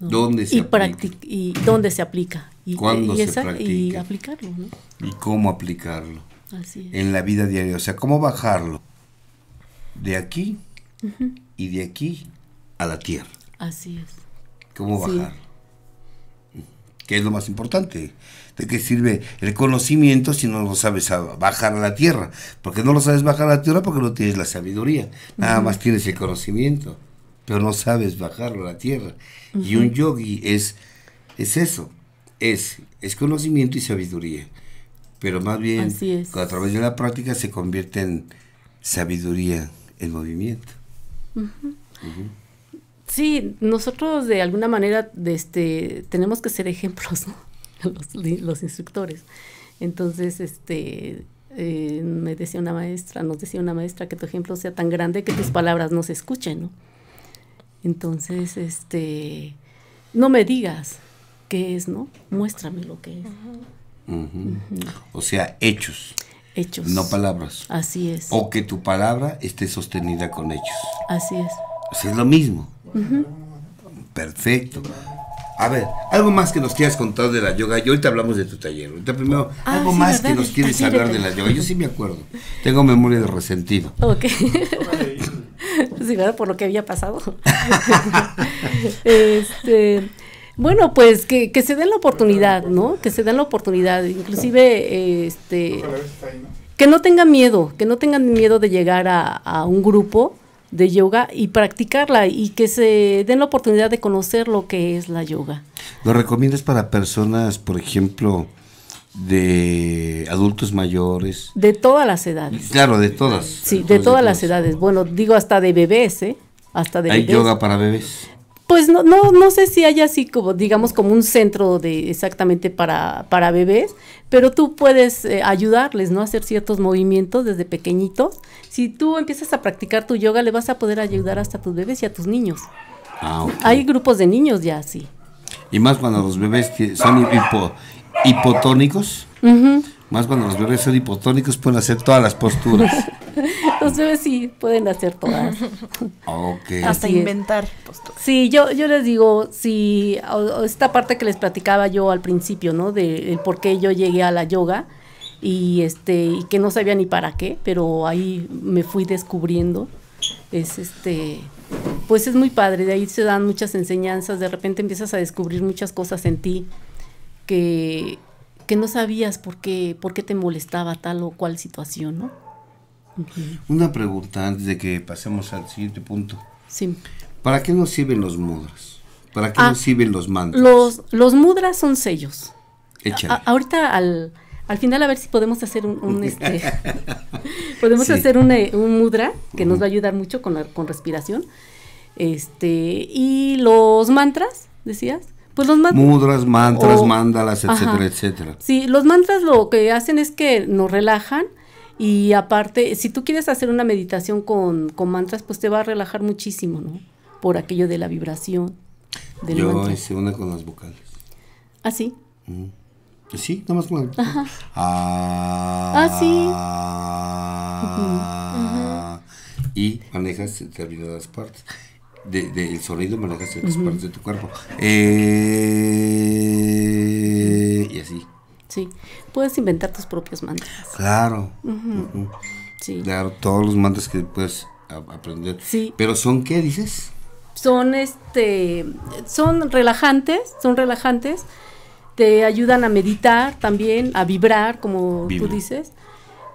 ¿no? ¿Dónde se y aplica? y dónde se aplica? Y, ¿Cuándo y se esa- y aplicarlo, ¿no? ¿Y cómo aplicarlo? Así es. en la vida diaria. O sea, cómo bajarlo de aquí y de aquí a la tierra. Así es. ¿Cómo Sí. bajarlo? ¿Qué es lo más importante? ¿De qué sirve el conocimiento si no lo sabes bajar a la tierra? Porque no lo sabes bajar a la tierra porque no tienes la sabiduría. Nada más tienes el conocimiento, pero no sabes bajarlo a la tierra. Y un yogi es, es eso, es, es conocimiento y sabiduría. Pero más bien, a través de la práctica se convierte en sabiduría en movimiento. Sí, nosotros de alguna manera de este, tenemos que ser ejemplos, ¿no? los, los instructores. Entonces, este, eh, me decía una maestra, nos decía una maestra que tu ejemplo sea tan grande que tus palabras no se escuchen, ¿no? Entonces, este, no me digas qué es, ¿no? Muéstrame lo que es. O sea, hechos, Hechos. no palabras. Así es. O que tu palabra esté sostenida con hechos. Así es. O sea, es lo mismo. Perfecto. A ver, algo más que nos quieras contar de la yoga. Y ahorita hablamos de tu taller. Ahorita primero, Ah, algo sí, más ¿verdad? que nos quieres hablar de- de la yoga. Yo sí me acuerdo. Tengo memoria de resentido. Ok. sí, ¿verdad? Por lo que había pasado. este, bueno, pues que, que se den la oportunidad, ¿no? Que se den la oportunidad. Inclusive, este, que no tengan miedo, que no tengan miedo de llegar a, a un grupo de yoga y practicarla y que se den la oportunidad de conocer lo que es la yoga. ¿Lo recomiendas para personas, por ejemplo, de adultos mayores? De todas las edades. Claro, de todas. Sí, de todas las edades. Bueno, digo hasta de bebés, ¿eh? Hasta de Hay bebés. yoga para bebés. Pues no, no, no sé si hay así como, digamos, como un centro de exactamente para, para bebés, pero tú puedes eh, ayudarles, ¿no? A hacer ciertos movimientos desde pequeñitos. Si tú empiezas a practicar tu yoga, le vas a poder ayudar hasta a tus bebés y a tus niños. Ah. Hay grupos de niños ya, sí. Y más cuando los bebés son hipo- hipotónicos. Más cuando los bebés son hipotónicos pueden hacer todas las posturas. Los bebés sí pueden hacer todas. ok. Hasta Así es. inventar posturas. Sí, yo, yo les digo, si esta parte que les platicaba yo al principio, ¿no? De el por qué yo llegué a la yoga y este y que no sabía ni para qué, pero ahí me fui descubriendo. Es este pues es muy padre, de ahí se dan muchas enseñanzas, de repente empiezas a descubrir muchas cosas en ti que que no sabías por qué por qué te molestaba tal o cual situación, ¿no? Una pregunta antes de que pasemos al siguiente punto. Sí. ¿Para qué nos sirven los mudras? ¿Para qué Ah, nos sirven los mantras? Los los mudras son sellos. Échale. A- ahorita al, al final a ver si podemos hacer un, un, este podemos Sí. hacer un, eh, un mudra que nos va a ayudar mucho con la con respiración. Este, y los mantras, decías? Pues los mantras Mudras, mantras, o- mandalas, etcétera, Ajá. etcétera. Sí, los mantras lo que hacen es que nos relajan y aparte, si tú quieres hacer una meditación con, con mantras, pues te va a relajar muchísimo, ¿no? Por aquello de la vibración del Yo mantra. hice una con las vocales. Ah, sí. Sí, nada más con las vocales. Ah, sí. Ah, Y manejas determinadas partes. De, de- el sonido manejas ciertas partes de tu cuerpo. Eh, y así. Sí. Puedes inventar tus propios mantras. Claro. Sí. Claro, todos los mantras que puedes aprender. Sí. Pero son qué dices? son este son relajantes, son relajantes, te ayudan a meditar también, a vibrar, como Vibra. tú dices.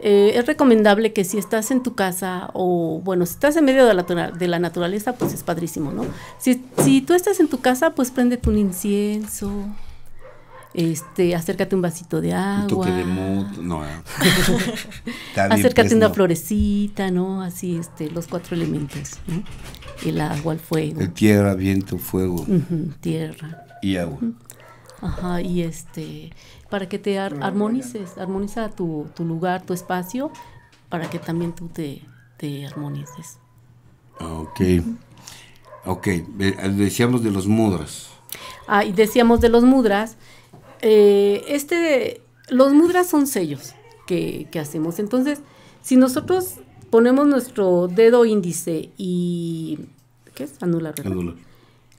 Eh, es recomendable que si estás en tu casa o, bueno, si estás en medio de la, de la naturaleza, pues es padrísimo, ¿no? Si, si tú estás en tu casa, pues préndete un incienso, este, acércate un vasito de agua. Un toque de mood. No, eh. Acércate pues, una no. florecita, ¿no? Así, este, los cuatro elementos, ¿no? El agua, el fuego, El tierra, viento, fuego tierra, y agua. ajá, y este, para que te ar- armonices, armoniza tu, tu lugar, tu espacio, para que también tú te, te armonices. Ok. Ok, ve- decíamos de los mudras. Ah, y decíamos de los mudras, eh, este, los mudras son sellos que, que hacemos. Entonces, si nosotros ponemos nuestro dedo índice y, ¿qué es? Anular, ¿verdad? Anula.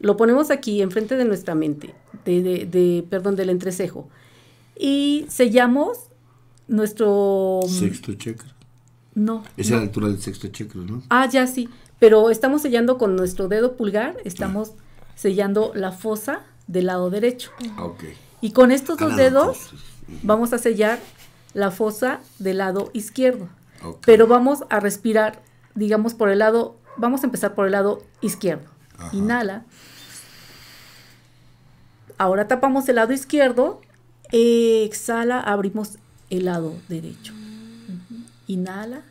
Lo ponemos aquí enfrente de nuestra mente, de, de, de- perdón, del entrecejo. Y sellamos nuestro... Sexto chakra. No. Es a la altura del sexto chakra, ¿no? Ah, ya sí. Pero estamos sellando con nuestro dedo pulgar, estamos sellando la fosa del lado derecho. Ah, Ok. Y con estos dos Cada dedos dos. vamos a sellar la fosa del lado izquierdo. Ok. Pero vamos a respirar, digamos, por el lado, vamos a empezar por el lado izquierdo. Ajá. Inhala. Ahora tapamos el lado izquierdo. Exhala, abrimos el lado derecho. Inhala.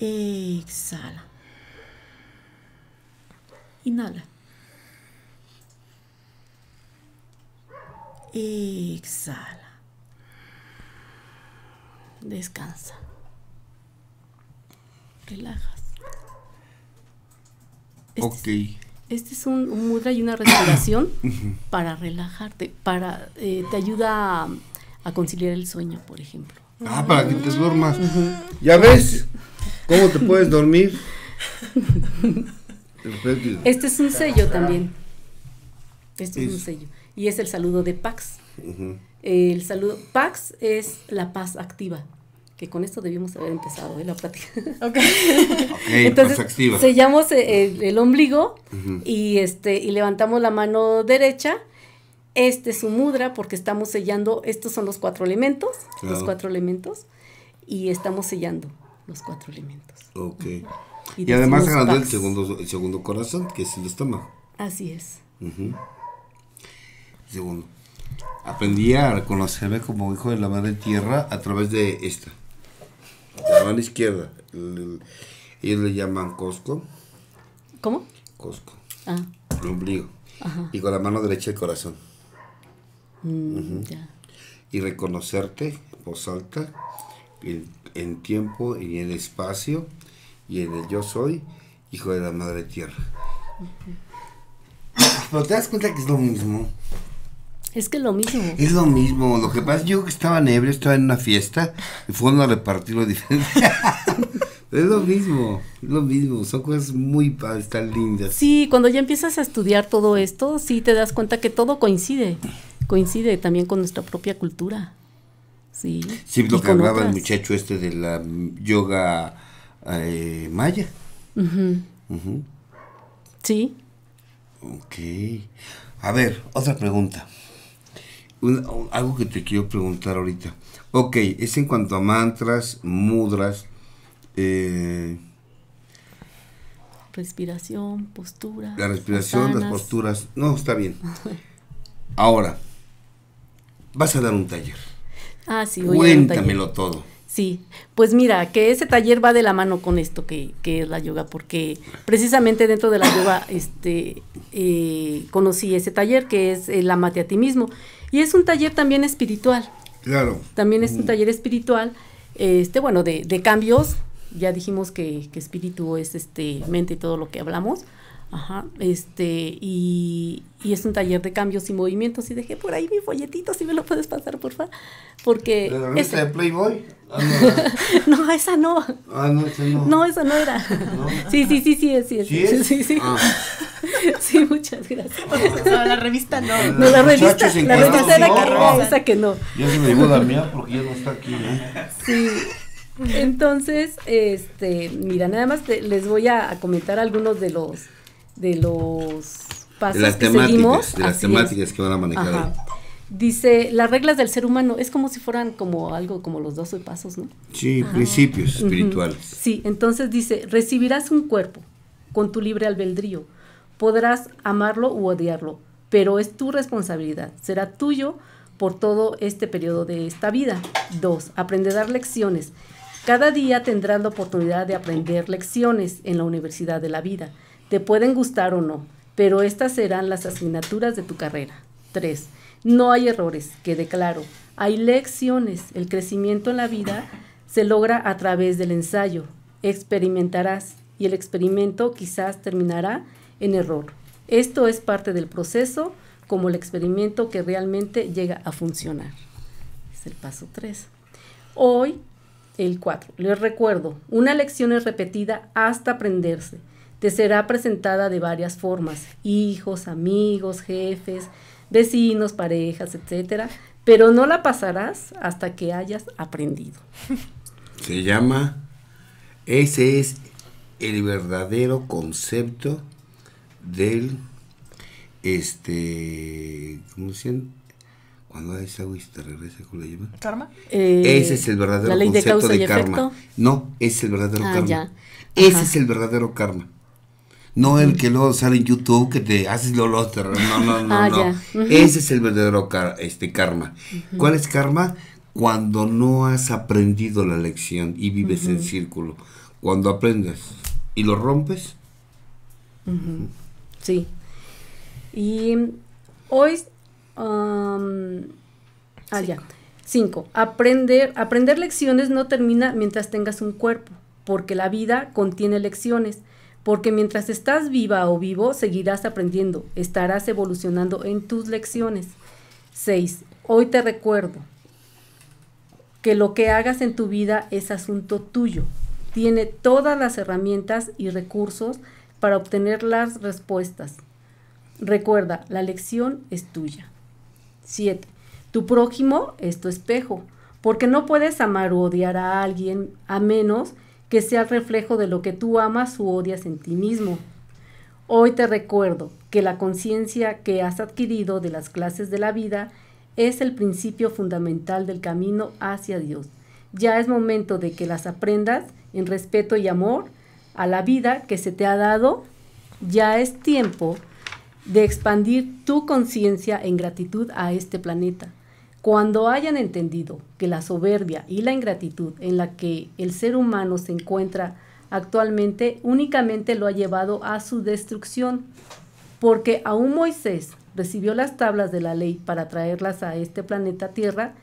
Exhala. Inhala. Exhala. Descansa. Relajas. Este. Es, este es un, un mudra y una respiración para relajarte, para eh, te ayuda a, a conciliar el sueño, por ejemplo. Ah, para que te duermas. ¿Ya ves? ¿Cómo te puedes dormir? Perfecto. Este es un sello también. Este es, un sello. Y es el saludo de Pax. El saludo Pax es la paz activa. Que con esto debimos haber empezado ¿eh? la plática. Ok. Ok, Entonces, pues activa. sellamos eh, el, el ombligo y este y levantamos la mano derecha. Este es un mudra porque estamos sellando, estos son los cuatro elementos, los cuatro elementos y estamos sellando los cuatro elementos. Ok. Y, Y, además agrandó el segundo, el segundo corazón, que es el estómago. Así es. Segundo. Aprendí a reconocerme como hijo de la madre tierra a través de esta. La mano izquierda. El- el- ellos le llaman Cosco. ¿Cómo? Cosco. Ah, El ombligo. ajá. Y con la mano derecha el corazón. Mm, ya. Y reconocerte voz alta, en, en tiempo y en espacio, y en el yo soy, hijo de la madre tierra. Pero te das cuenta que es lo mismo. Es que lo mismo. Es lo mismo. Lo que pasa es yo que estaba ebrio, estaba en una fiesta y fueron a repartirlo diferente. es lo mismo, es lo mismo. Son cosas muy tan lindas. Sí, cuando ya empiezas a estudiar todo esto, sí te das cuenta que todo coincide. Coincide también con nuestra propia cultura. Sí. Sí, lo que hablaba el muchacho este de la yoga eh, maya. Ujú. Ujú. Sí. Ok. A ver, otra pregunta. Un- algo que te quiero preguntar ahorita. Ok, es en cuanto a mantras, mudras. eh, Respiración, postura. la respiración, las posturas. No, está bien. Ahora, vas a dar un taller. Ah, sí, voy a dar un taller. Cuéntamelo todo. Sí, pues mira, que ese taller va de la mano con esto que, que es la yoga, porque precisamente dentro de la yoga este, eh, conocí ese taller que es el amate a ti mismo. Y es un taller también espiritual, Claro. también es un taller espiritual, este, bueno, de, de cambios, ya dijimos que, que espíritu es este mente y todo lo que hablamos. Ajá, este, y, y es un taller de cambios y movimientos. Y dejé por ahí mi folletito, si me lo puedes pasar, por favor. Porque. ¿La ese- de Playboy? Ah, no, esa no. no, ah, no, no. No, esa no era. Sí, sí, sí, sí, es, sí, es, ¿Sí es? sí, sí. Ah. Sí, muchas gracias. O sea, la revista no. No, la revista, la revista era no, que no. esa que no. Ya se me llevó la mía porque ya no está aquí. ¿eh? Sí. Entonces, este, mira, nada más les voy a, comentar algunos de los de los pasos de las que temáticas, seguimos. De las temáticas que van a manejar. Dice, las reglas del ser humano es como si fueran como algo como los 12 pasos, ¿no? Sí, principios espirituales. Sí, entonces dice, recibirás un cuerpo con tu libre albedrío. Podrás amarlo u odiarlo, pero es tu responsabilidad. Será tuyo por todo este periodo de esta vida. Dos, aprender a dar lecciones. Cada día tendrás la oportunidad de aprender lecciones en la universidad de la vida. Te pueden gustar o no, pero estas serán las asignaturas de tu carrera. Tres, no hay errores, quede claro. Hay lecciones. El crecimiento en la vida se logra a través del ensayo. Experimentarás y el experimento quizás terminará en error. Esto es parte del proceso como el experimento que realmente llega a funcionar. Es el paso 3. Hoy, el 4. Les recuerdo, una lección es repetida hasta aprenderse. Te será presentada de varias formas, hijos, amigos, jefes, vecinos, parejas, etcétera, pero no la pasarás hasta que hayas aprendido. Se llama, ese es el verdadero concepto del este, ¿cómo dicen? Cuando hay agua y te regresa, ¿cómo le llaman? ¿Karma? Eh, ese es el verdadero concepto de, karma. No, ese es el verdadero ah, karma. Ese es el verdadero karma. No el que luego sale en YouTube que te haces lo No, no, no, ah, no. Ese es el verdadero este, karma. ¿Cuál es karma? Cuando no has aprendido la lección y vives en círculo. Cuando aprendes y lo rompes. Sí. Y hoy, um, ah, ya. Cinco, aprender, aprender lecciones no termina mientras tengas un cuerpo, porque la vida contiene lecciones, porque mientras estás viva o vivo, seguirás aprendiendo, estarás evolucionando en tus lecciones. Seis, hoy te recuerdo que lo que hagas en tu vida es asunto tuyo. Tiene todas las herramientas y recursos para obtener las respuestas. Recuerda, la lección es tuya. 7. Tu prójimo es tu espejo, porque no puedes amar o odiar a alguien a menos que sea el reflejo de lo que tú amas o odias en ti mismo. Hoy te recuerdo que la conciencia que has adquirido de las clases de la vida es el principio fundamental del camino hacia Dios. Ya es momento de que las aprendas en respeto y amor a la vida que se te ha dado. Ya es tiempo de expandir tu conciencia en gratitud a este planeta. Cuando hayan entendido que la soberbia y la ingratitud en la que el ser humano se encuentra actualmente únicamente lo ha llevado a su destrucción, porque aún Moisés recibió las tablas de la ley para traerlas a este planeta Tierra,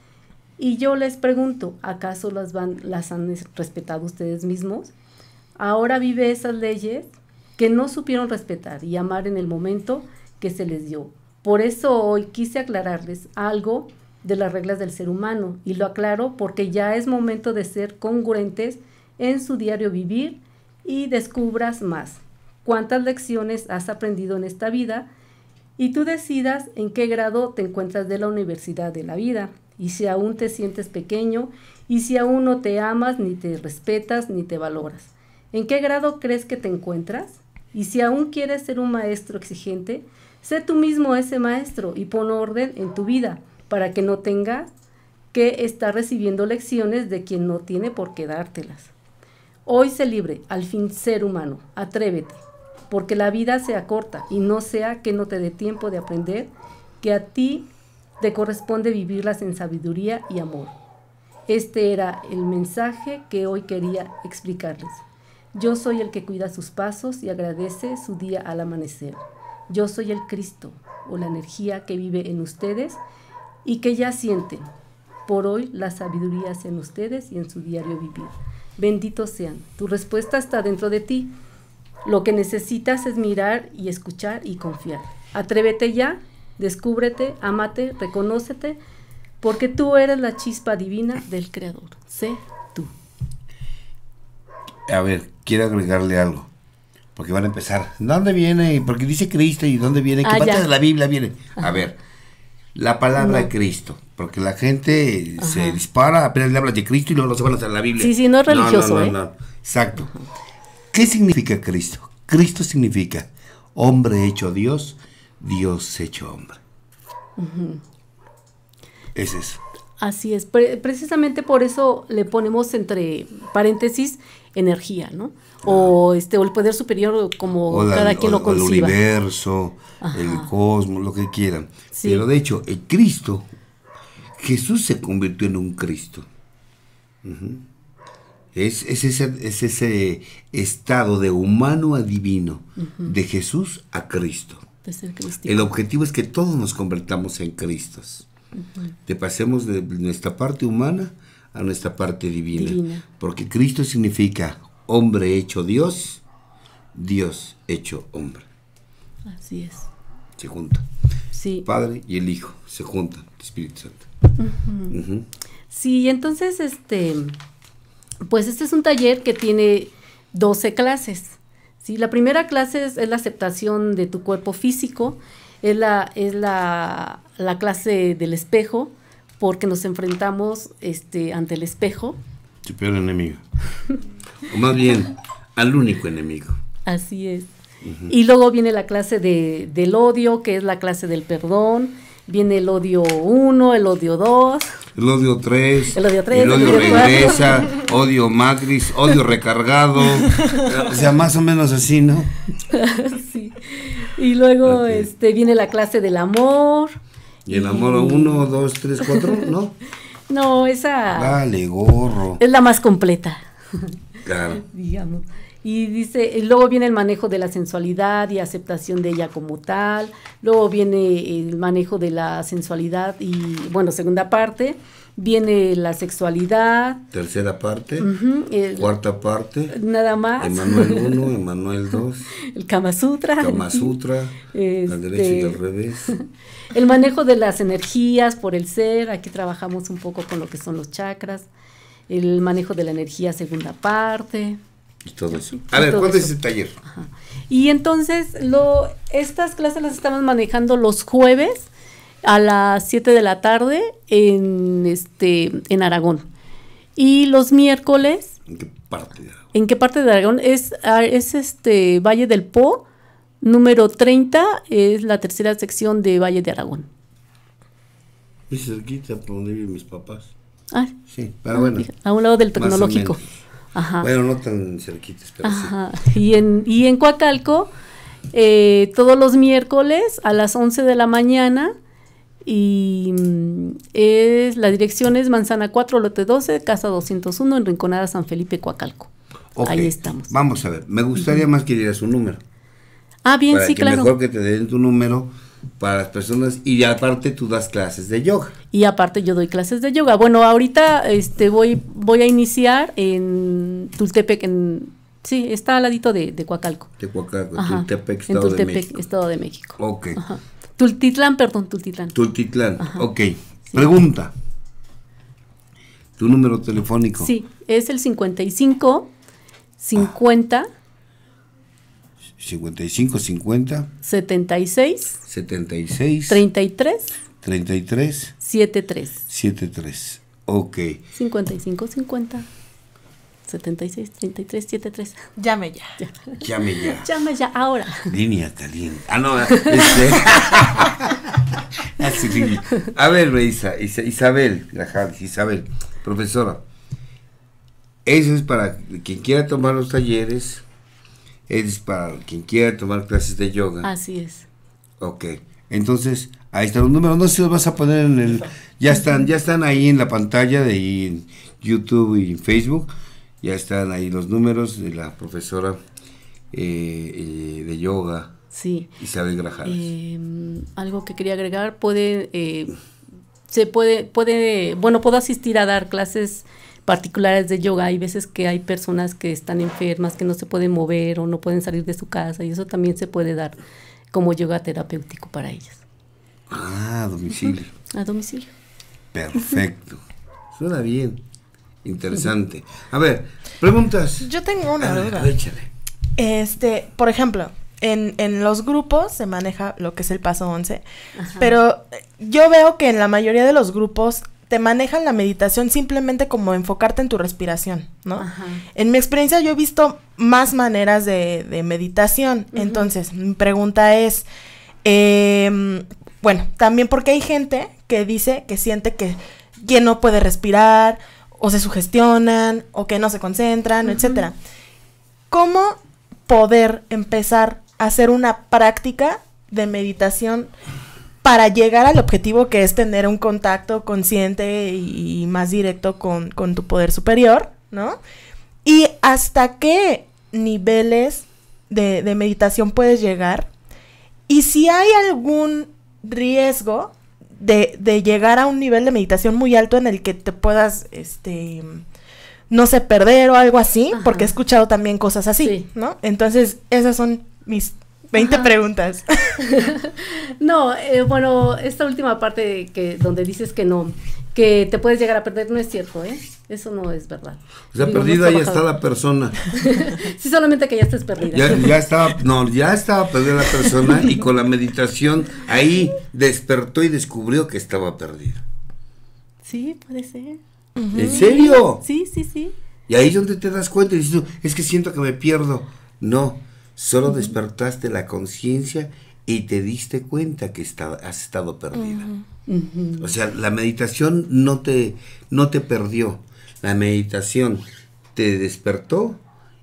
y yo les pregunto, ¿acaso las, van, las han respetado ustedes mismos? Ahora vive esas leyes que no supieron respetar y amar en el momento que se les dio. Por eso hoy quise aclararles algo de las reglas del ser humano y lo aclaro porque ya es momento de ser congruentes en su diario vivir y descubras más cuántas lecciones has aprendido en esta vida y tú decidas en qué grado te encuentras de la universidad de la vida y si aún te sientes pequeño y si aún no te amas ni te respetas ni te valoras. ¿En qué grado crees que te encuentras? Y si aún quieres ser un maestro exigente, sé tú mismo ese maestro y pon orden en tu vida para que no tengas que estar recibiendo lecciones de quien no tiene por qué dártelas. Hoy sé libre, al fin ser humano, atrévete, porque la vida sea corta y no sea que no te dé tiempo de aprender que a ti te corresponde vivirlas en sabiduría y amor. Este era el mensaje que hoy quería explicarles. Yo soy el que cuida sus pasos y agradece su día al amanecer. Yo soy el Cristo o la energía que vive en ustedes y que ya sienten. Por hoy la sabiduría en ustedes y en su diario vivir. Benditos sean. Tu respuesta está dentro de ti. Lo que necesitas es mirar y escuchar y confiar. Atrévete ya, descúbrete, amate, reconócete, porque tú eres la chispa divina del Creador. Sé a ver, quiero agregarle algo. Porque van a empezar. ¿Dónde viene? Porque dice Cristo y dónde viene. ¿Qué ah, parte de la Biblia viene? A ver, La palabra No. Cristo, porque la gente se dispara, apenas le hablas de Cristo y luego se van a hacer la Biblia. Sí, sí, no es religioso, no, ¿eh? no. Exacto. ¿Qué significa Cristo? Cristo significa hombre hecho Dios, Dios hecho hombre. Es eso. Así es, pre- precisamente por eso le ponemos entre paréntesis energía, ¿no? O este o el poder superior como O, la- cada quien o- lo o el conciba. universo, Ajá. el cosmos, lo que quieran. Sí. Pero de hecho, el Cristo, Jesús se convirtió en un Cristo. Es, es ese, es ese estado de humano a divino, de Jesús a Cristo. El objetivo es que todos nos convertamos en Cristos. Te pasemos de nuestra parte humana a nuestra parte divina. Divina. Porque Cristo significa hombre hecho Dios, Dios hecho hombre. Así es. Se juntan. Sí. Padre y el Hijo se juntan, el Espíritu Santo. Sí, entonces, este, pues este es un taller que tiene 12 clases. ¿sí? La primera clase es, es la aceptación de tu cuerpo físico, es la, es la, la clase del espejo, porque nos enfrentamos este, ante el espejo. Tu peor enemigo. o más bien, al único enemigo. Así es. Y luego viene la clase de, del odio, que es la clase del perdón. Viene el odio 1, el odio 2. El odio 3. El odio tres, El el odio regresa. Odio Magris. Odio recargado. o sea, más o menos así, ¿no? Sí. Y luego este, viene la clase del amor. Y el amor 1, 2, 3, 4, ¿no? No, esa Vale, gorro. es la más completa, Claro. digamos. Y dice, y luego viene el manejo de la sensualidad y aceptación de ella como tal. Luego viene el manejo de la sensualidad y, bueno, segunda parte, viene la sexualidad. Tercera parte. el- Cuarta parte. nada más. Emanuel 1, Emanuel 2. El Kama Sutra. Kama Sutra. Este- Al derecho y al revés. El manejo de las energías por el ser, aquí trabajamos un poco con lo que son los chakras. El manejo de la energía, segunda parte. Y todo eso. A ver, ¿cuándo es ese taller? Y entonces lo, estas clases las estamos manejando los jueves a las 7 de la tarde en, este, en Aragón. Y los miércoles, ¿En qué parte? de- ¿en qué parte de Aragón? Es, ah, es este Valle del Po, número 30, es la tercera sección de Valle de Aragón. Muy cerquita por donde viven mis papás. Ah, Sí, pero bueno. fíjate, a un lado del más o tecnológico. Ajá. Bueno, no tan cerquitas, pero sí. Ajá. Y en, y en Coacalco, eh, todos los miércoles a las 11 de la mañana. Y mm, es, la dirección es Manzana 4, lote 12, casa 201, en Rinconada San Felipe, Coacalco. Ok, Ahí estamos. Vamos a ver. Me gustaría más que dieras un número. Ah, bien, para sí, que claro. mejor que te den tu número para las personas y aparte tú das clases de yoga. Y aparte yo doy clases de yoga. Bueno, ahorita este voy voy a iniciar en Tultepec, en, sí, está al ladito de, de Coacalco. De Coacalco, Ajá, Tultepec, en Estado de Tultepec, México. Estado de México. Ok. Ajá. Tultitlán, perdón, Tultitlán. Tultitlán. Ok. Pregunta. Tu número telefónico. Sí, es el 55 50 55 50 76 76 33 33 73. 73. Ok. 55 50 76 33 73. Llame ya. Llame ya. Llama ya ahora. Línea caliente. Ah, no. Este. Que- A ver, Isa, Isa- Isabel, Isabel, profesora. Eso es para quien quiera tomar los talleres. Es para quien quiera tomar clases de yoga. Así es. Ok. Entonces, ahí están los números. No sé si los vas a poner en el. Ya están, ya están ahí en la pantalla de ahí en YouTube y en Facebook. Ya están ahí los números de la profesora eh, eh, de yoga, Sí. Isabel Grajales. Eh, algo que quería agregar, puede, eh, se puede, puede, bueno, puedo asistir a dar clases particulares de yoga. Hay veces que hay personas que están enfermas, que no se pueden mover o no pueden salir de su casa y eso también se puede dar como yoga terapéutico para ellas. Ah, domicilio. A domicilio. Perfecto. Suena bien. Interesante. A ver, preguntas. Yo tengo una A ver, duda. a ver, échale. Este, por ejemplo, en, en los grupos se maneja lo que es el paso 11, pero yo veo que en la mayoría de los grupos te manejan la meditación simplemente como enfocarte en tu respiración, ¿no? Ajá. En mi experiencia yo he visto más maneras de, de meditación. Entonces, mi pregunta es, em, bueno, también porque hay gente que dice que siente que, que no puede respirar, o se sugestionan, o que no se concentran, etcétera. ¿Cómo poder empezar a hacer una práctica de meditación para llegar al objetivo que es tener un contacto consciente y, más directo con, con tu poder superior, ¿no? Y hasta qué niveles de, de meditación puedes llegar. Y si hay algún riesgo de, de llegar a un nivel de meditación muy alto en el que te puedas, este, no sé, perder o algo así, Ajá. porque he escuchado también cosas así, Sí. ¿no? Entonces, esas son mis 20 Ajá. preguntas. No, eh, bueno, esta última parte que donde dices que no, que te puedes llegar a perder, no es cierto, ¿eh? Eso no es verdad. O sea, Digo, perdida ya está la persona. Sí, solamente que ya estés perdida. Ya, ya estaba, no, ya estaba perdida la persona y con la meditación ahí despertó y descubrió que estaba perdida. Sí, puede ser. ¿En serio? Sí, sí, sí. Y ahí es donde te das cuenta y dices, "No, es que siento que me pierdo. No, solo despertaste la conciencia y te diste cuenta que has estado perdida. O sea, la meditación no te, no te perdió. La meditación te despertó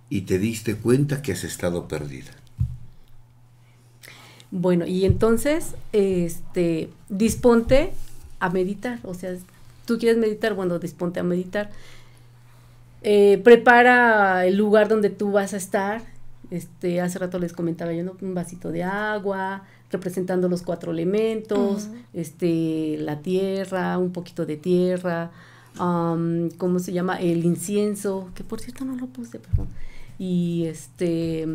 y te diste cuenta que has estado perdida. Bueno, y entonces, este, disponte a meditar. O sea, tú quieres meditar, bueno, disponte a meditar. Eh, prepara el lugar donde tú vas a estar. Este, hace rato les comentaba yo, ¿no? Un vasito de agua, representando los cuatro elementos, este, la tierra, un poquito de tierra, am, ¿cómo se llama? El incienso, que por cierto no lo puse, perdón. Y este,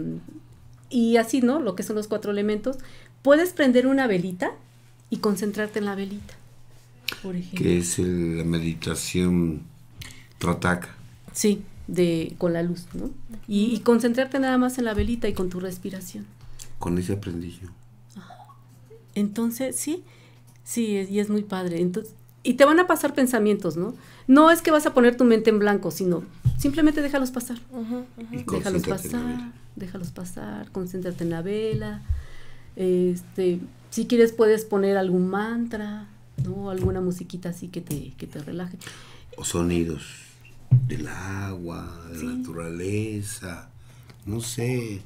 y así, ¿no? Lo que son los cuatro elementos. Puedes prender una velita y concentrarte en la velita, por ejemplo. Que es el- la meditación trotaka. Sí, de, con la luz, ¿no? Y, y concentrarte nada más en la velita y con tu respiración. Con ese aprendí yo. Entonces, sí, sí, es- y es muy padre. Entonces, y te van a pasar pensamientos, ¿no? No es que vas a poner tu mente en blanco, sino simplemente déjalos pasar. Déjalos pasar, déjalos pasar, concéntrate en la vela. Este, si quieres puedes poner algún mantra, ¿no? Alguna musiquita así que te, que te relaje. O sonidos del agua, de la naturaleza, no sé,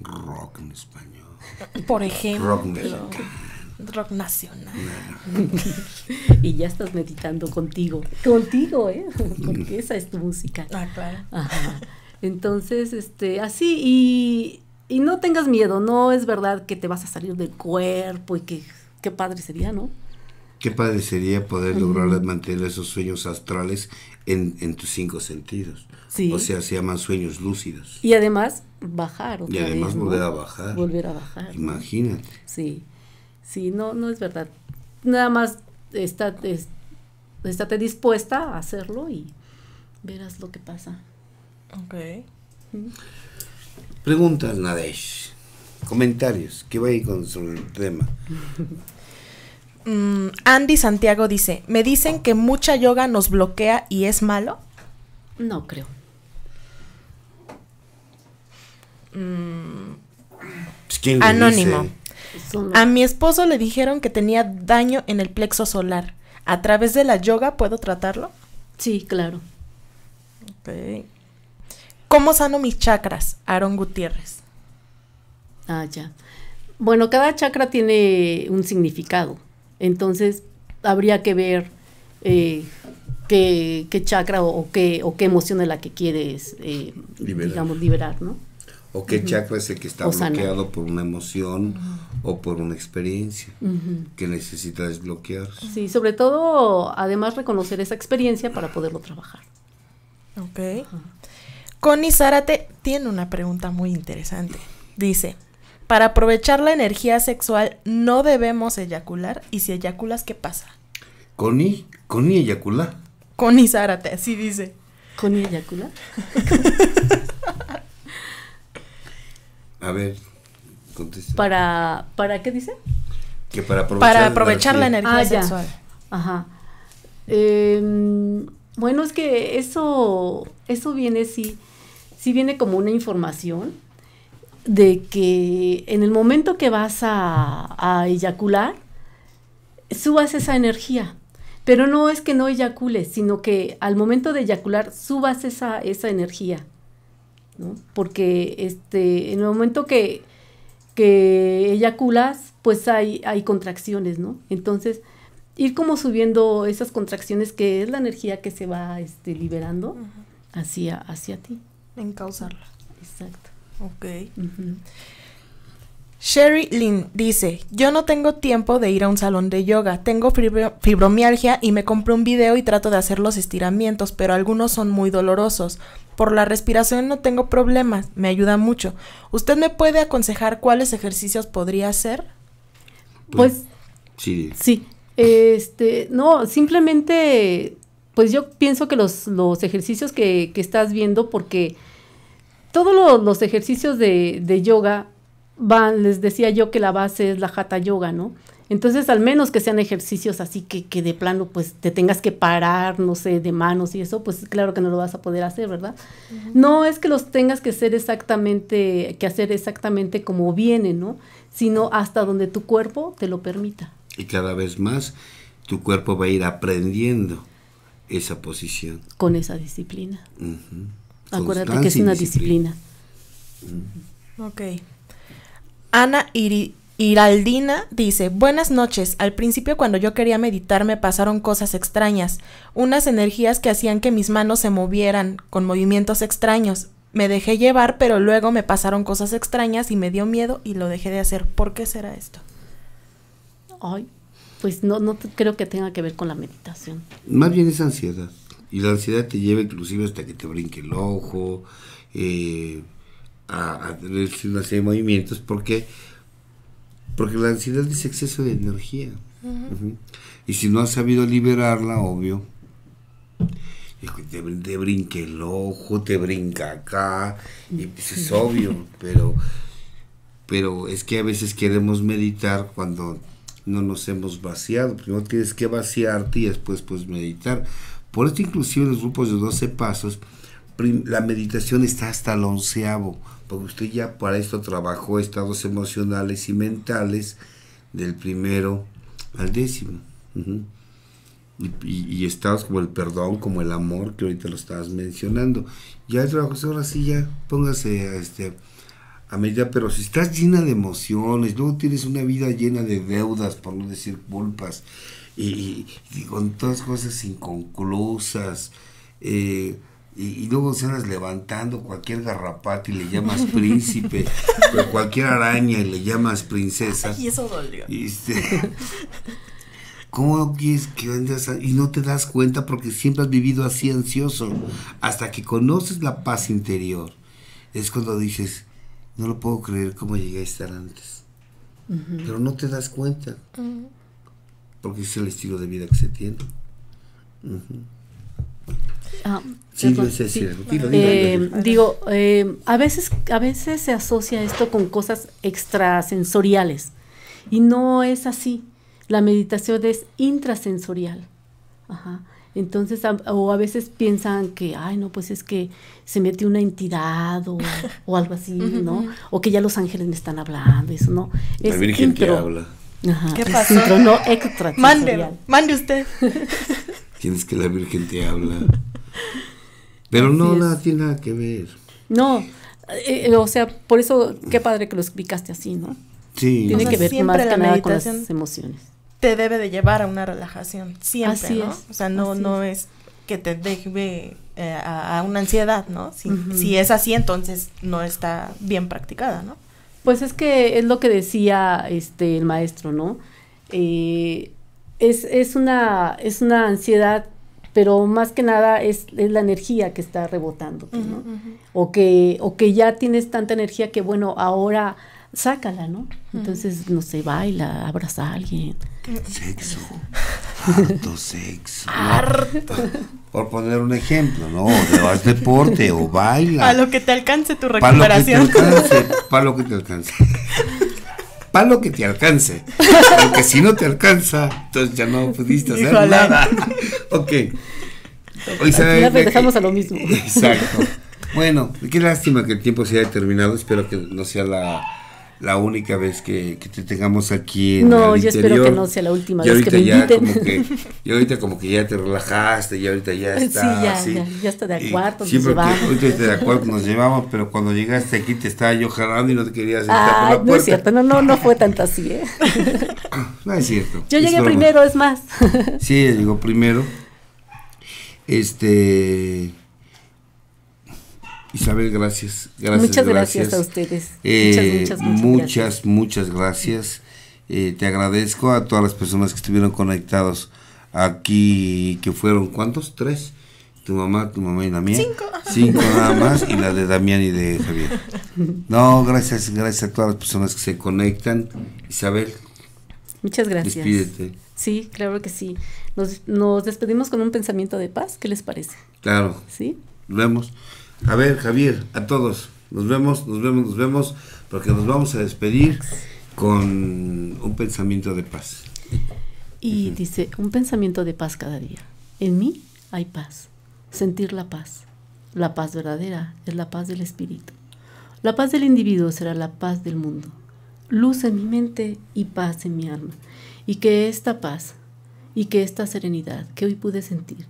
rock en español, Por ejemplo, rock mexicano. rock nacional. Y ya estás meditando contigo. Contigo, ¿eh? Porque esa es tu música. Ah, claro. Ajá. Entonces, este, así, y, y no tengas miedo, no es verdad que te vas a salir del cuerpo y que qué padre sería, ¿no? Qué padre sería poder lograr mantener esos sueños astrales en, en tus cinco sentidos. Sí. O sea, se llaman sueños lúcidos. Y además bajar otra Y además vez, ¿no? volver a bajar. Volver a bajar. ¿no? Imagínate. Sí, sí, no, no es verdad. Nada más está, es- estate dispuesta a hacerlo y verás lo que pasa. Ok. Preguntas, Nadesh. Comentarios. ¿Qué va ahí con sobre el tema? Mm, Andy Santiago dice, me dicen que mucha yoga nos bloquea y es malo. No creo. ¿quién le Anónimo. dice? A mi esposo le dijeron que tenía daño en el plexo solar. ¿A través de la yoga puedo tratarlo? Sí, claro. Ok. ¿Cómo sano mis chakras? Aaron Gutiérrez. Ah, ya. Bueno, cada chakra tiene un significado. Entonces, habría que ver eh, qué, qué chakra o, o qué, o qué emoción es la que quieres, eh, Liberar. digamos, liberar, ¿no? ¿O qué chakra es el que está O sanar. bloqueado por una emoción o por una experiencia que necesita desbloquear? Sí, sobre todo, además, reconocer esa experiencia para poderlo trabajar. Ok. Connie Zárate tiene una pregunta muy interesante. Dice, para aprovechar la energía sexual no debemos eyacular y si eyaculas, ¿qué pasa? Connie, Connie eyacula. Connie Zárate, así dice. ¿Con eyacula? A ver, contesta. Para, ¿para qué dice? Que para aprovechar, Para aprovechar la energía Ah, ya. sexual. Ajá. Em, bueno, es que eso, eso viene, sí, sí viene como una información de que en el momento que vas a, a eyacular, subas esa energía. Pero no es que no eyacules, sino que al momento de eyacular subas esa, esa energía. ¿no? Porque este, en el momento que, que eyaculas, pues hay, hay contracciones, ¿no? Entonces, ir como subiendo esas contracciones, que es la energía que se va este, liberando hacia, hacia ti. Encauzarla. Exacto. Ok. Sherry Lynn dice, yo no tengo tiempo de ir a un salón de yoga, tengo fibro- fibromialgia y me compré un video y trato de hacer los estiramientos, pero algunos son muy dolorosos. Por la respiración no tengo problemas, me ayuda mucho. ¿Usted me puede aconsejar cuáles ejercicios podría hacer? Pues Sí, Sí, este, no, simplemente, pues yo pienso que los, los ejercicios que, que estás viendo, porque todos lo- los ejercicios de, de yoga van, les decía yo que la base es la hatha yoga, ¿no? Entonces, al menos que sean ejercicios así que, que de plano, pues te tengas que parar, no sé, de manos y eso, pues claro que no lo vas a poder hacer, ¿verdad? No es que los tengas que hacer exactamente, que hacer exactamente como vienen, ¿no? Sino hasta donde tu cuerpo te lo permita. y cada vez más tu cuerpo va a ir aprendiendo esa posición. con esa disciplina. Acuérdate que es una disciplina. Ok. Ana Iri- Iraldina dice, buenas noches. Al principio cuando yo quería meditar me pasaron cosas extrañas, unas energías que hacían que mis manos se movieran con movimientos extraños. Me dejé llevar, pero luego me pasaron cosas extrañas y me dio miedo y lo dejé de hacer. ¿Por qué será esto? Ay, pues no, no creo que tenga que ver con la meditación. Más bien es ansiedad. Y la ansiedad te lleva inclusive hasta que te brinque el ojo, eh, a, a tener una serie de movimientos. ¿Por qué? Porque la ansiedad es exceso de energía. Y si no has sabido liberarla, obvio, te, te brinque el ojo, te brinca acá, y pues es obvio, pero, pero es que a veces queremos meditar cuando no nos hemos vaciado. Primero tienes que vaciarte y después puedes meditar. Por eso inclusive en los grupos de 12 pasos, la meditación está hasta el onceavo, porque usted ya para esto trabajó estados emocionales y mentales del primero al décimo. Y, y- y estados como el perdón, como el amor, que ahorita lo estabas mencionando. Ya el trabajo, ahora sí ya, póngase a, este, a meditar, pero si estás llena de emociones, luego tienes una vida llena de deudas, por no decir culpas, y, con todas cosas inconclusas, eh, y, y luego se andas levantando cualquier garrapata y le llamas príncipe, cualquier araña y le llamas princesa. Y eso dolió. Este, ¿Cómo quieres que andas y no te das cuenta porque siempre has vivido así ansioso? Hasta que conoces la paz interior. Es cuando dices, no lo puedo creer cómo llegué a estar antes. Pero no te das cuenta. Porque es el estilo de vida que se tiene. Ah, Sí, perdón, Eh, digo, eh, a veces, a veces se asocia esto con cosas extrasensoriales y no es así. La meditación es intrasensorial. Ajá. Entonces, a- o a veces piensan que, ay, no, pues es que se mete una entidad o, o algo así, ¿no? O que ya los ángeles me están hablando, eso, ¿no? La Es Virgen te intro. habla. Ajá, ¿Qué es pasó? extrasensorial. Mande, mande usted. Tienes que la Virgen te habla. Pero no, es. nada tiene nada que ver. No, eh, eh, o sea, por eso, qué padre que lo explicaste así, ¿no? Sí. Tiene sea, que ver más que nada con las emociones. Te debe de llevar a una relajación, siempre, Así ¿no? es, O sea, no, así no es que te deje eh, a, a una ansiedad, ¿no? Si, Ujú. si es así, entonces no está bien practicada, ¿no? Pues es que es lo que decía este el maestro, ¿no? Eh, es, es una es una ansiedad, pero más que nada es, es la energía que está rebotando, ¿no? O que o que ya tienes tanta energía que bueno ahora sácala, ¿no? Entonces no sé, baila, abraza a alguien. Sexo. Harto sexo. No, Por poner un ejemplo, ¿no? O haz deporte o baila. A lo que te alcance tu Para lo que te recuperación. alcance. Para lo que te alcance. Porque si no te alcanza, entonces ya no pudiste hacer Híjole. nada. ok. Hoy dejamos a lo mismo. Exacto. Bueno, qué lástima que el tiempo se haya terminado. Espero que no sea la, la única vez que, que te tengamos aquí en No, el yo espero que no sea la última Y vez que me ya inviten. como que y ahorita como que ya te relajaste y ahorita ya Sí, está ya, así. ya, ya está de acuerdo, nos siempre que llevamos. ahorita está de acuerdo nos llevamos, pero cuando llegaste aquí te estaba yo jalando y no te querías sentar por Ah, la no puerta. es cierto, no, no, no fue tanto así, ¿eh? No es cierto. Yo llegué primero, es más. Sí, llegó primero. Este. Isabel, gracias. gracias muchas gracias, a ustedes. Eh, muchas, muchas, muchas, muchas, gracias. muchas gracias. Eh, te agradezco a todas las personas que estuvieron conectados aquí, que fueron, ¿cuántos? Tres. Tu mamá, tu mamá y la mía. Cinco. Cinco nada más y la de Damián y de Javier. No, gracias, gracias a todas las personas que se conectan. Isabel, Muchas gracias. despídete. Sí, claro que sí. Nos, nos despedimos con un pensamiento de paz. ¿Qué les parece? Claro. ¿Sí? Nos vemos. A ver, Javier, a todos. Nos vemos, nos vemos, nos vemos, porque nos vamos a despedir con un pensamiento de paz. Y dice, un pensamiento de paz cada día. En mí hay paz. Sentir la paz. La paz verdadera es la paz del espíritu. La paz del individuo será la paz del mundo. Luz en mi mente y paz en mi alma. Y que esta paz y que esta serenidad que hoy pude sentir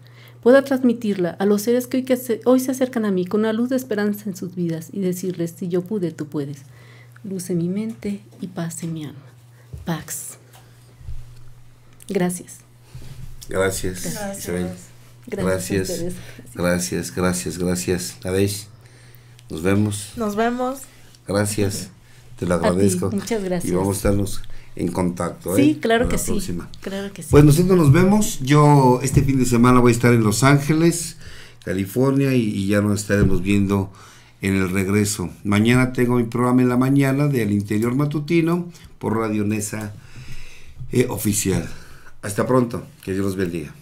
pueda transmitirla a los seres que hoy, que se, hoy se acercan a mí con una luz de esperanza en sus vidas y decirles, si yo pude, tú puedes. Luz en mi mente y paz en mi alma. Pax. Gracias. Gracias, Gracias. Isabel. Gracias. Gracias, gracias, gracias, gracias. Nos vemos. Nos vemos. Gracias, te lo A ti, agradezco. muchas gracias. Y vamos a estarnos en contacto. Sí, ¿eh? claro que sí. Claro que sí. Pues nosotros nos vemos. Yo este fin de semana voy a estar en Los Ángeles, California, y, y ya nos estaremos viendo en el regreso. Mañana tengo mi programa en la mañana del interior matutino por Radio Nesa eh, Oficial. Hasta pronto. Que Dios los bendiga.